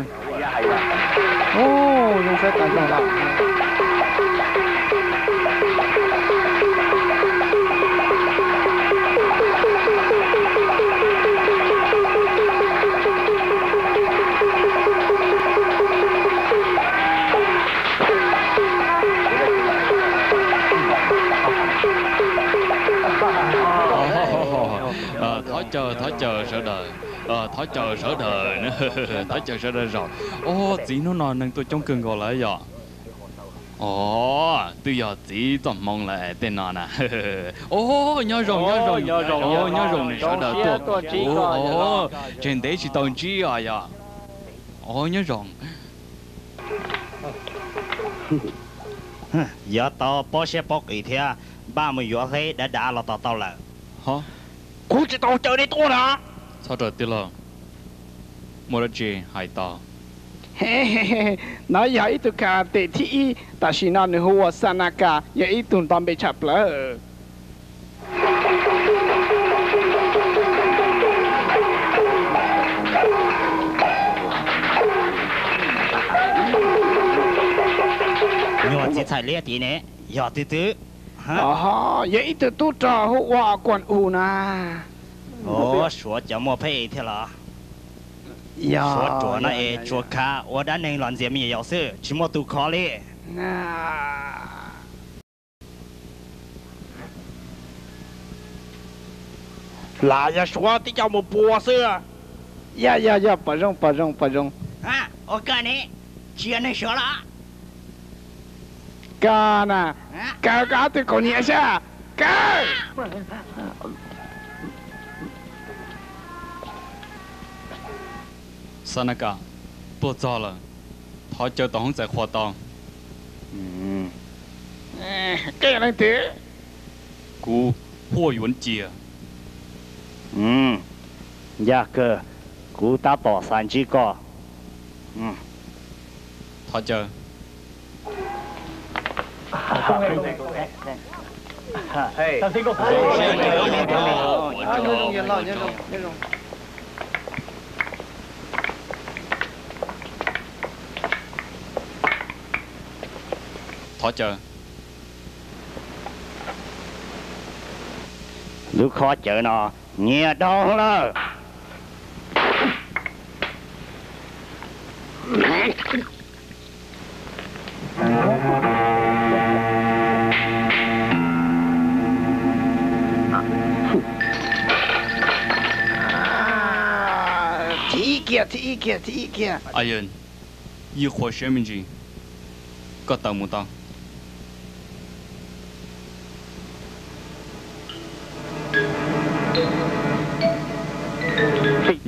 Ờ, thói chờ sợ đời nữa. *laughs* thói chờ sợ đời rồi. Ô, chị nó nói nâng tôi trong cơn gọi lại vậy. Ồ, tôi giờ chỉ toàn mong là tên nó nè. Ô, nhớ rồi, nhớ rồi, nhớ rồi, Ồ, nhớ rồi này sợ đời tuột. Ồ, trên đấy chỉ toàn chi à vậy. Ồ, nhớ rồi. *laughs* giờ tao bỏ xe bỏ kỳ thế, ba mươi giờ thế đã đã là tao tao là. Hả? cú chỉ tao chờ đây tôi nè ทอดติลมรจีหายต่อเฮ้เฮ้เฮ้น้อยใหญ่ตุกาเตที่แต่ชินอนหัวสนากาใหญ่ตุนตอมเบชับเลย nhỏ chỉ phải lia tí nè nhỏ tí tí อ๋อใหญ่ตุตุจอหัวกวนอูนา 哦，说叫莫配去了。呀，说着那哎，着卡，我的能乱这么要事，只莫都考虑。那。那也说的叫莫波事。呀呀呀，不容不容不容。啊，我告你，只能说了。干呐，干干的过年下，干。 sao nó cả bố cho là thọ chờ tao không giải khoa tao ừ. cái này thế cú hoa yuan chia ừ dạ cơ cú ta bỏ sàn chỉ có ừ thọ chờ không hề không hề Hey. Hey. Hey. Hey. Hey. Hey. Hey. Hey. Hey. Hey. Chờ. Lúc khó chờ nó nghe đau 了 Thì kia, thì kia, thì kia. ai ơn yêu khoa xem mình gì? Có tao muốn tao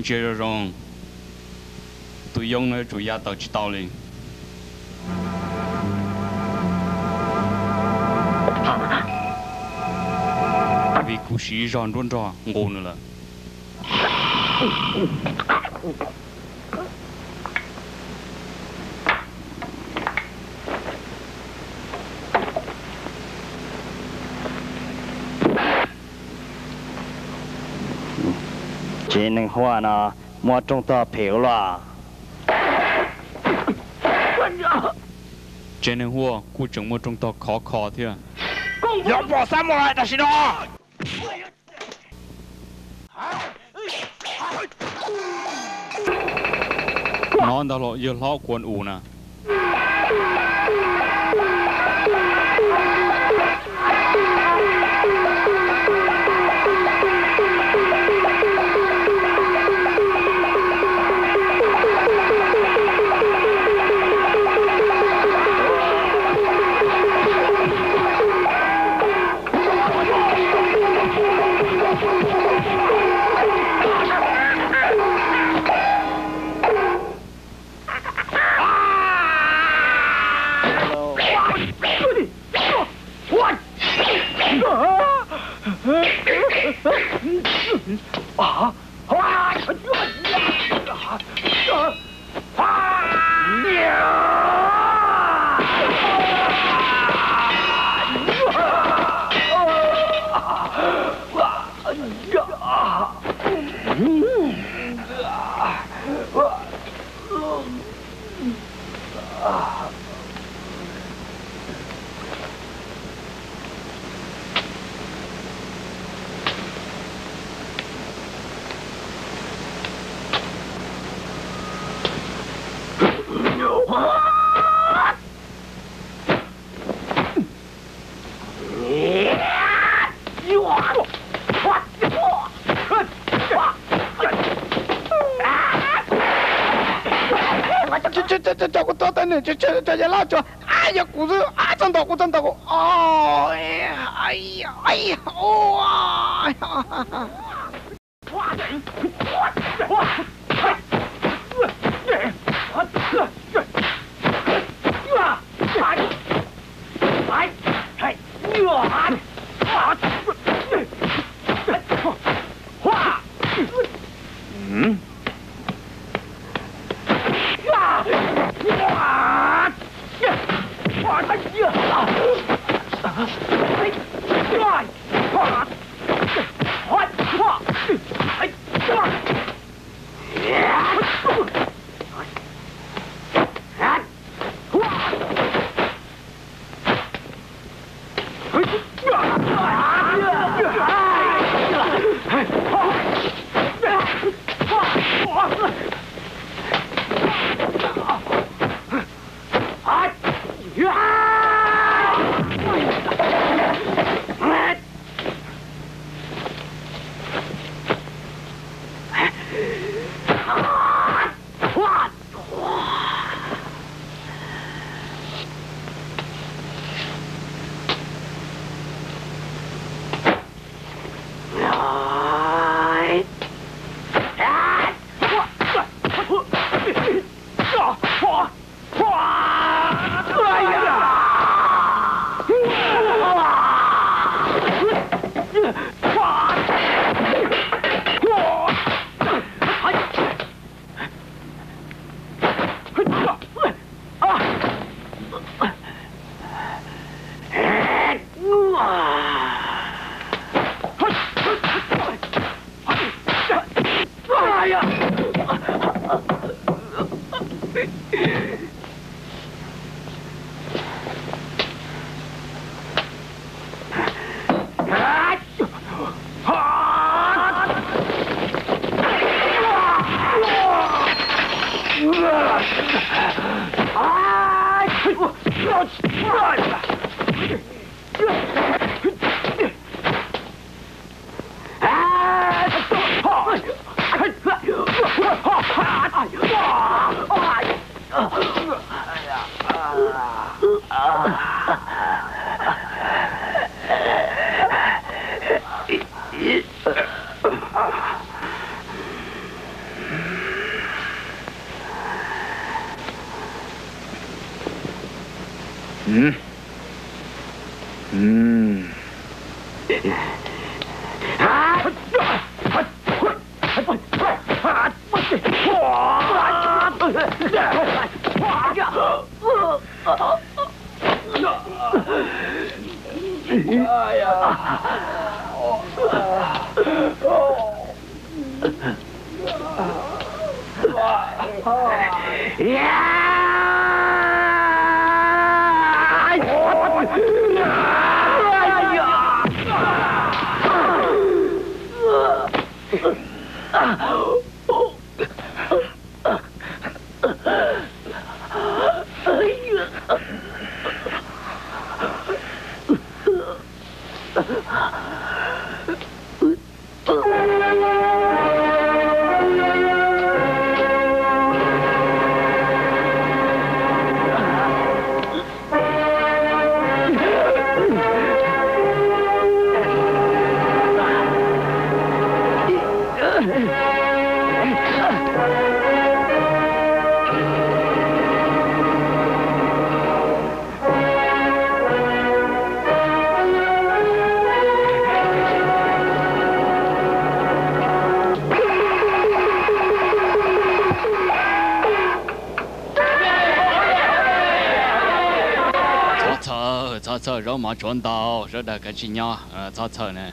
接着种，都用那种压倒去倒的。为古市场种着，饿了了。chế năng hoa nó mua trong ta phiếu là chế năng hoa cụ chúng mua trong ta khó khó thế à? Giống bỏ sao mua lại ta xin đó nó đó giờ lo quần ủ nè. Cho cho cho cho lo cho ai ya cú sư ai chân đầu cú chân cho chờ rồi mà trốn tàu, rồi đã cái gì nhỏ, cho chờ nè.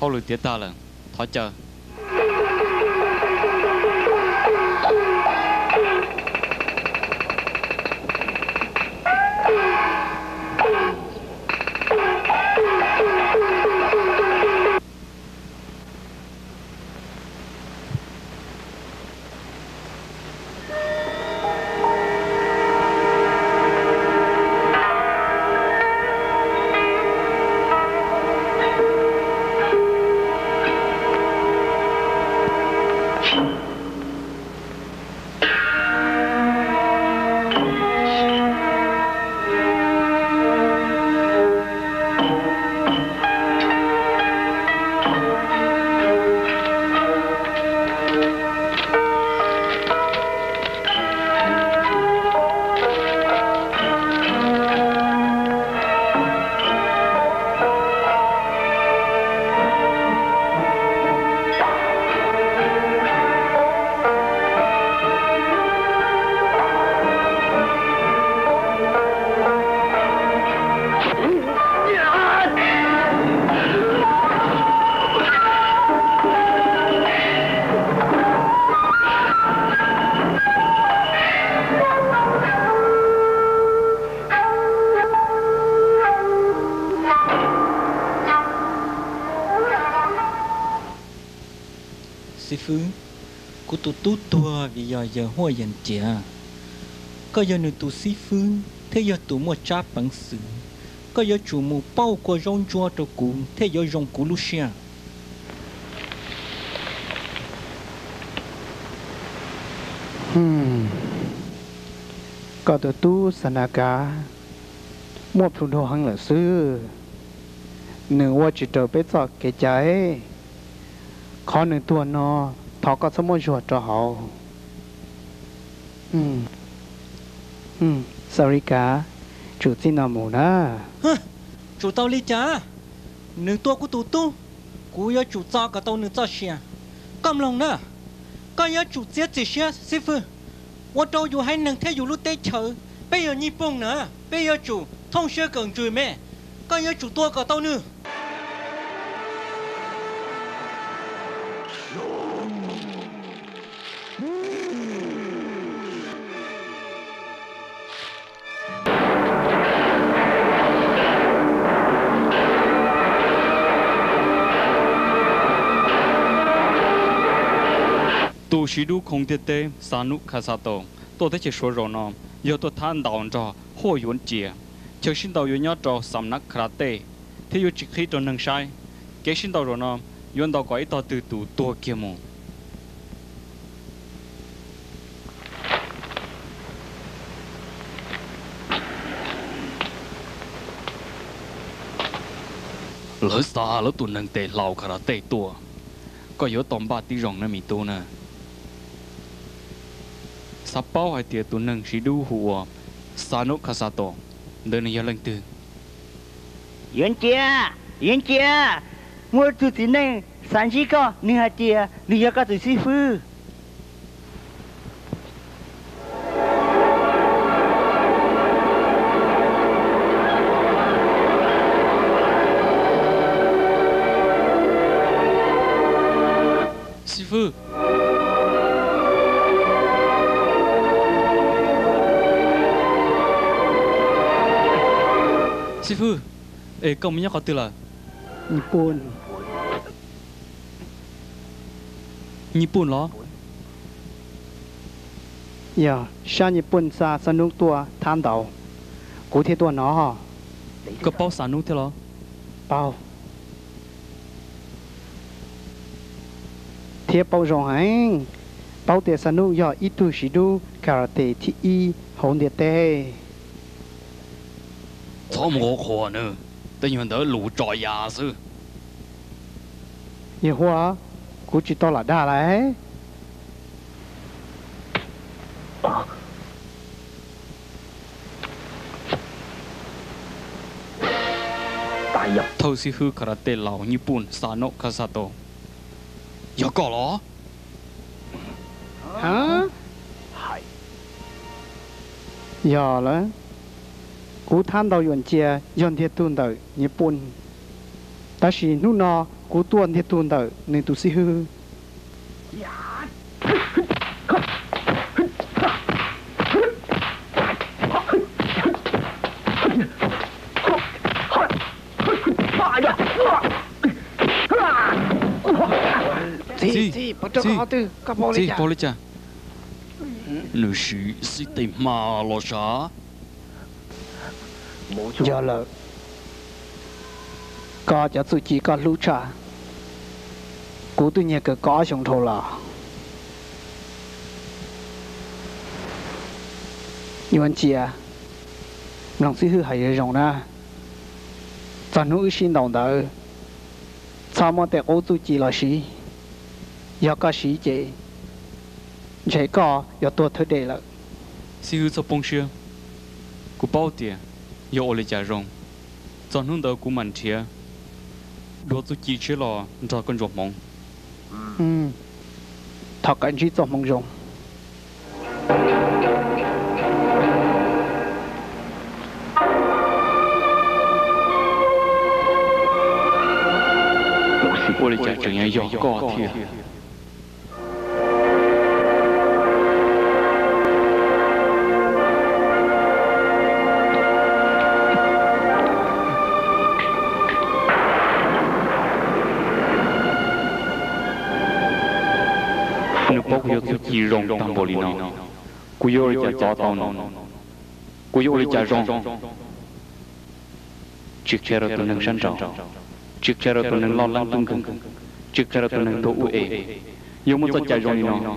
Hậu lực tiết ta là, tu tu tua vì giờ giờ hoa dần chè có giờ nữ tu si phụ thế giờ tu mua cha bằng sự. Có giờ chủ mua bao qua rong chua cho cụ thế giờ rong cụ lúc xia. Hmm. Có tu tu sanaka mua phụ đồ hàng là sư. Nửa qua chỉ trở bé cho cái trái. Khó nửa tuần nó no thọ có sớm mua chuột cho họ. Ừ. Ừ. Sorry cả. Chủ tin nào mù na chủ tao lý cha nương tua của tụ tu cú yêu chủ cho cả tao nửa cho xia cầm lòng na cái yêu chủ giết gì xia sư phụ tôi đâu yêu hay nương theo yêu lúc tết chờ bây giờ nhị bông bây giờ chủ thông xia cần chui mẹ. Cái yêu chủ tua cả tao nương sĩ đu không tiết tế sa nụ khá sa tổ tổ tế chỉ số rồi nó giờ tôi than đào cho hồ yuan chia chờ xin đầu yuan nhớ cho sắm nắc khá tê. Thì yuan chỉ khi cho nâng sai. Cái xin đầu rồi nó yuan đầu quái tao từ tu tua kia mù. Lỡ xa lỡ tụ nâng tê lao karate tê tua có yếu tóm ba tí rong nó mì tu nè sắp bao hai tiệt tu nâng sĩ đu hùa sa nô khá sa tổ đơn này lần tư yên chia yên chia mua tu tí này sản sĩ có nửa hạt chia nửa có tu sĩ phu sư ซาสนุกตัวทานเดากูเทตัวหนอ có bao sản nút thế lo เป้าเทียบเป้าจงหังเป้าเตสนุ กย่ออีตูชิดูคาราเตที่อีหงเดเต้ 怎么可能等于得路在牙是 อย่าหัวกูจิตอละได้เลย thâu sư phụ karate lãoญี่ปุ่นสานกคาซาโตอย่าก่อเหรอ ฮะอย่าละกูทานเดาหยวนเจียยอนเที cú than đầu yon chia yon thiệt tuôn đầu nhật bản ta chỉ nu nó cú tuôn thiệt tuôn đầu nên tu sĩ hư Si, si, potong kau tu, kau boleh jah. Si, boleh jah. Lu si, si tim giờ là có cho tụi chị có lưu trả cú tôi nhớ cái có trong thầu là yuan chị à lòng sĩ hư hay rộng na cho nó xin đồng đỡ. Sao mà để ô tụi chị là sĩ. Giờ có sĩ chị chị có giờ tôi thôi để là si hư cho bông xưa cú bao tiền yo ole cha rong cho nung đầu cú mạnh thiệt đồ tu chi chế lo cho con ruột mong ừ thật anh chỉ cho mong rộng ole cha chẳng nhẽ yo có thiệt nó bốc yo tu rong tam bồ li nó cú yo cha tao nó cú rong chiếc xe rồi tụi nâng sân trọ chiếc xe rồi tụi nâng lo lắng tung cưng chiếc xe rồi tụi nâng thô u ê yo muốn cho rong nó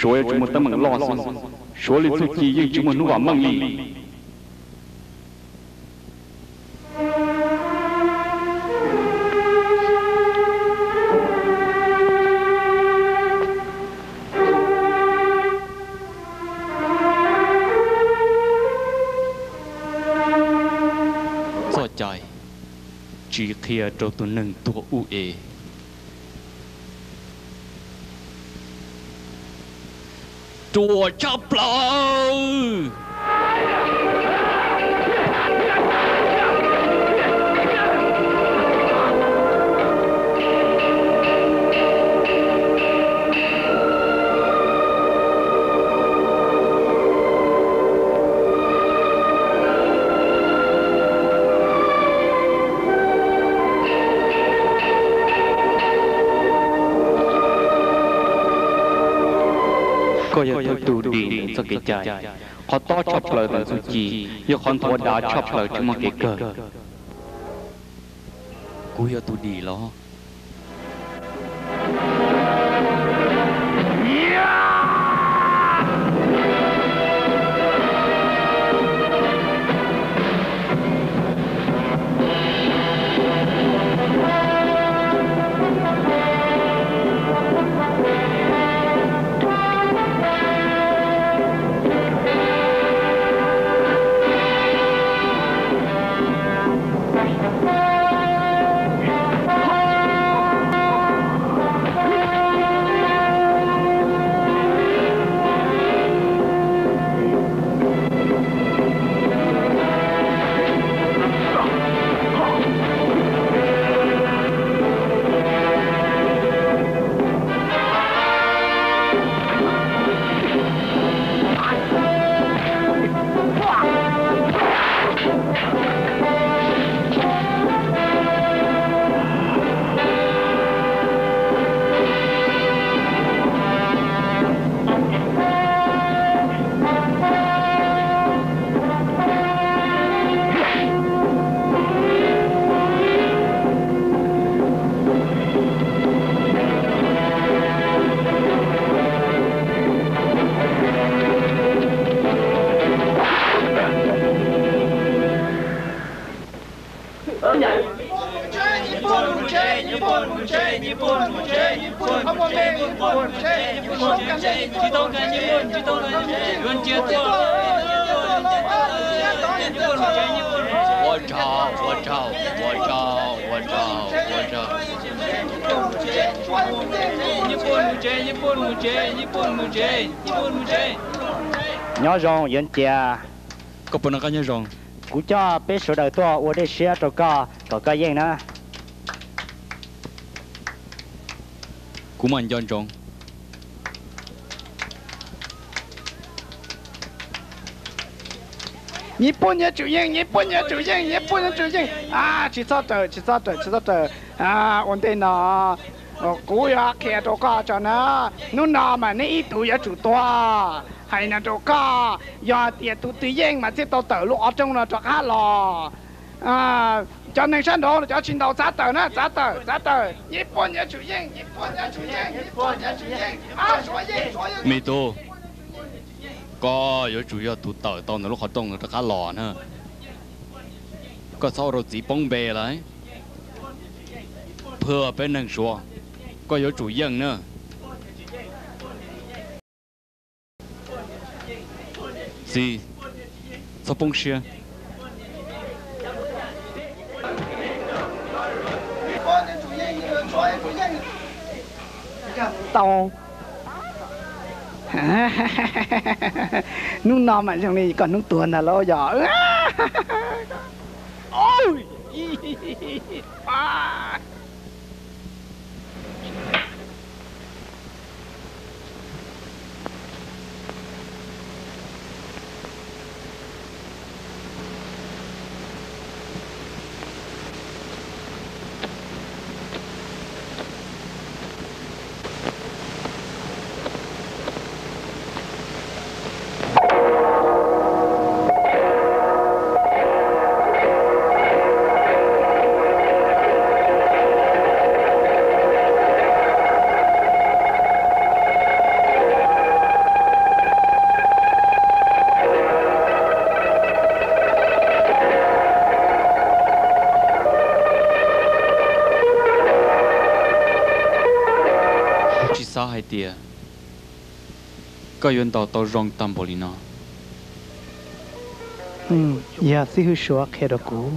số chúng mình tâm mình lo xin số lên tu chi nhưng chúng mình nuốt măng gì อตัวตัวหนึ่งตัวอูเอตัวเจ้าปล่า ชอบเลยที่มันเกิดกูอย่าตูดีแล้ว 我 yên chia. Có phần cái nhớ rong cú cho bé số đầu to ở đây xe cho co cho co yên nữa? Cú mình yên rong Nhật Bản nhà chủ nhân nhị bốn nhà chủ nhân nhị bốn nhà chủ nhân. À chỉ sao trời chỉ sao trời chỉ sao trời à ổn định nó ờ, cú ya kia cho co cho nó. Nó nào mà nó ít tuổi ya chủ to hay là chỗ có do tiền tụ tùy yên mà chết tàu tử lúc ở trong là chỗ khá lò. À cho nên sẵn đó là cho xin đầu giá tờ nữa, giá tờ giá tờ. Nhật bản nhà chủ yên nhật bản nhà chủ yên nhật bản nhà chủ yên à chủ yên chủ yên mi tu có yếu chủ yếu tụ tờ tàu nó lúc họ trong là chỗ khá lò nữa có sau rồi chỉ bông bề lại. เพื่อเป็นหนึ่งชัวก็อยู่จุยยังเนอะ si bông xia? tàu nung nọ mà trong này còn nung tuần là lo giỏ *laughs* ôi. *laughs* hai tia? Có yếu tàu tàu rong tâm bồ lì nó. ừ giờ si hư sửa khe đó cũ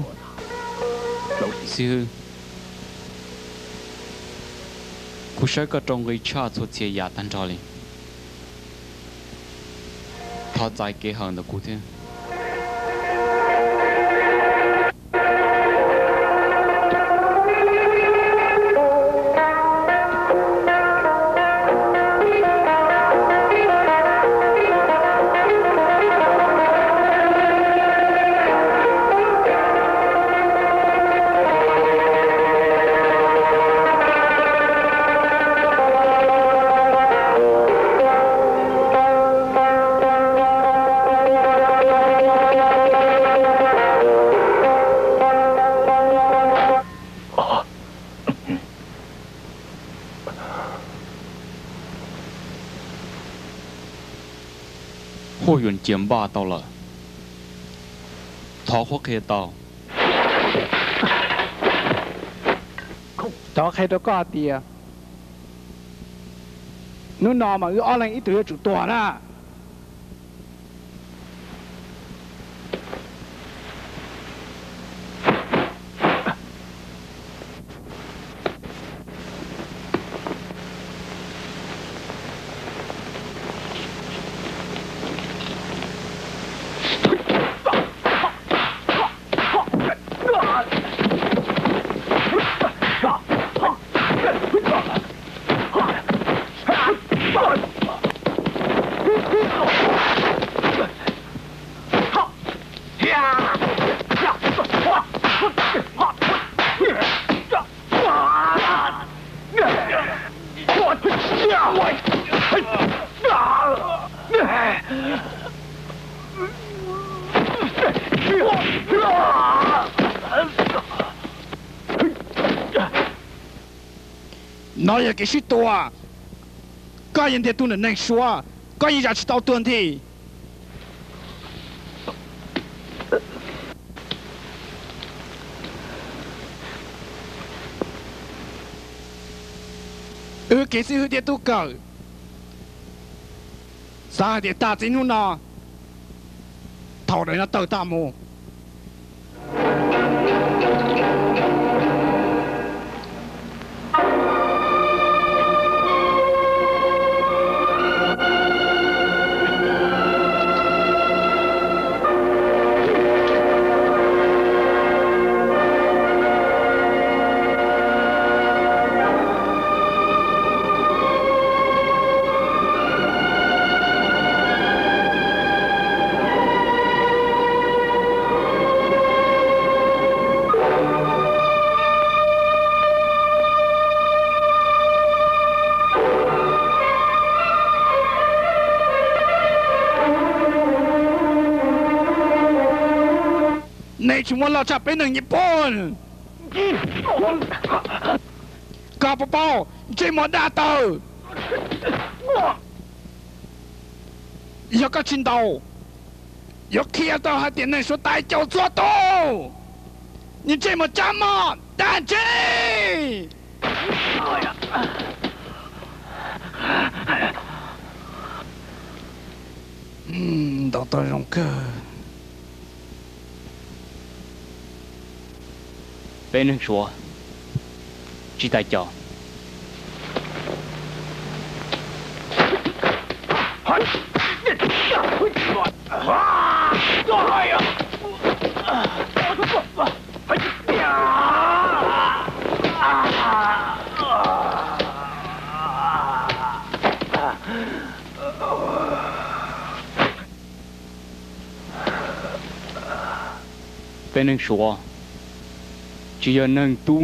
Sư. Cú sẽ có trong cái cha cho chia nhà tan trò lì. Thọ giải kế hàng được cú thiên. hô huyền chiếm ba tàu lợ thó khó khê tàu đó khi đó có tiền nó nọ mà ư online ít tuổi chủ tòa na nói là cái gì to có những điều tôi nên nói có những giá trị tao tuân thì ừ cái gì điều tôi cầu sao điều ta chính nó thầu đấy nó tự ta mua 我们老想变日本。金，卡帕波，金摩打头。哇，要搞战斗，要切到海淀内说大叫抓到，你金摩炸吗？大姐。哎呀，嗯，到头弄个。别人说，记在叫。别人说。只要能 do.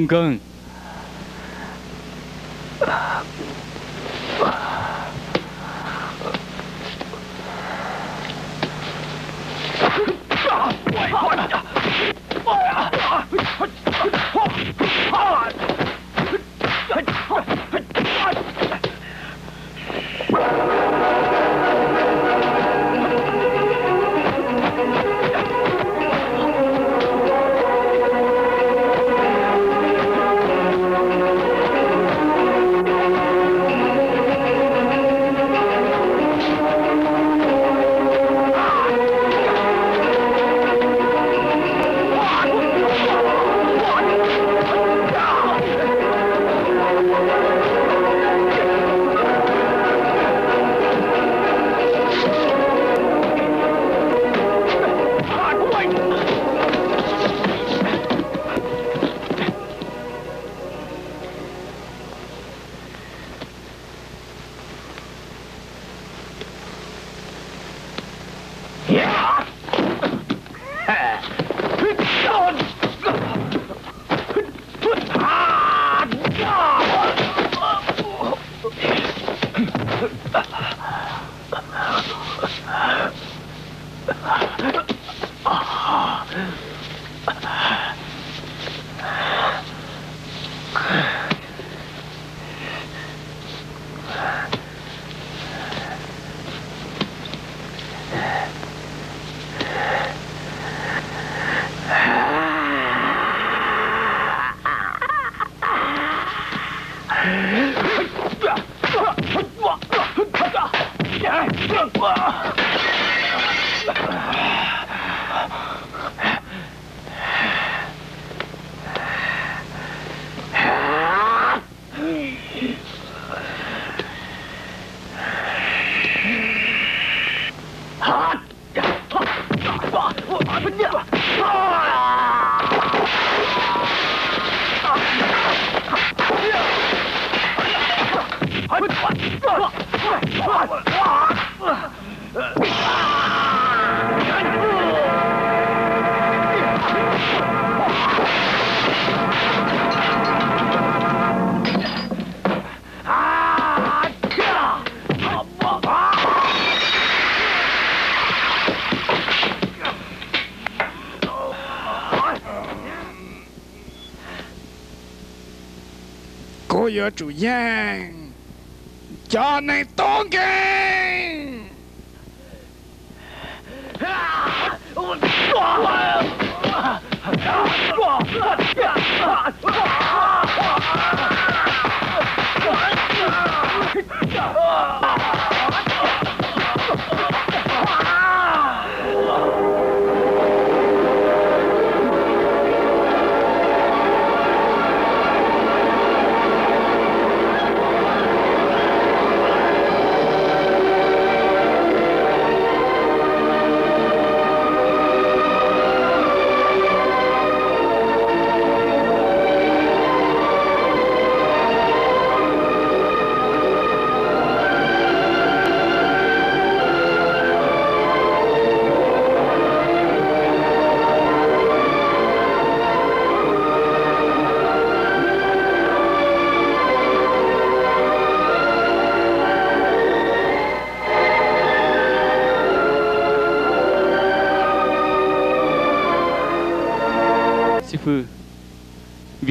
ตย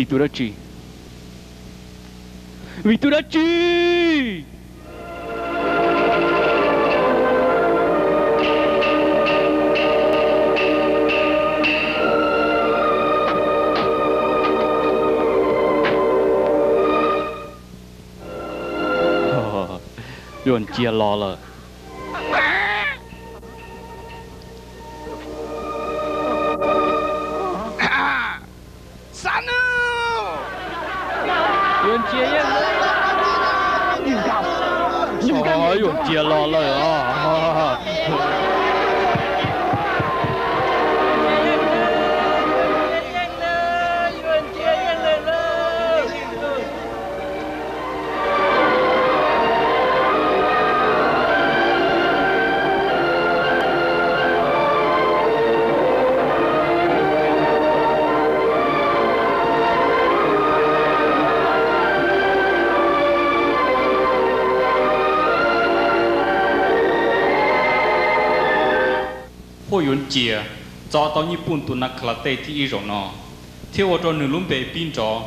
vì tôi đã chỉ vì tôi đã chỉ Ờ, luôn chia lo 了 Trời luôn chia cho tao như bún tu nạc khla tê thì ít rồi nó thiếu ở trong nửa lúm bể pin cho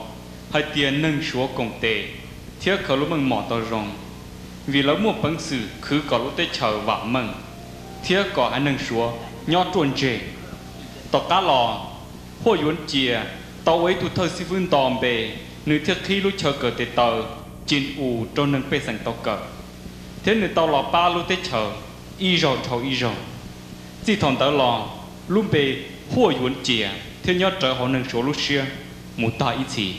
hai tiền nâng số công tê thiếu khẩu lúc mừng mỏ tao rong vì lỡ mua bằng sự cứ có lúc tê chờ vả mừng thiếu có anh nâng số nhỏ trôn chê tao cá lò hội yến chia tao ấy tu thơ si vun tòm bề nửa thiếu khi lúc chờ cờ tê tờ chín u trong nâng bê sành tao cờ thế nửa tao lò ba lúc tê chờ y rồi thầu y rồi chỉ thằng tao lo lúc bề hua yuan chia theo nhau trở họ nâng số lúc xưa một ta ý chỉ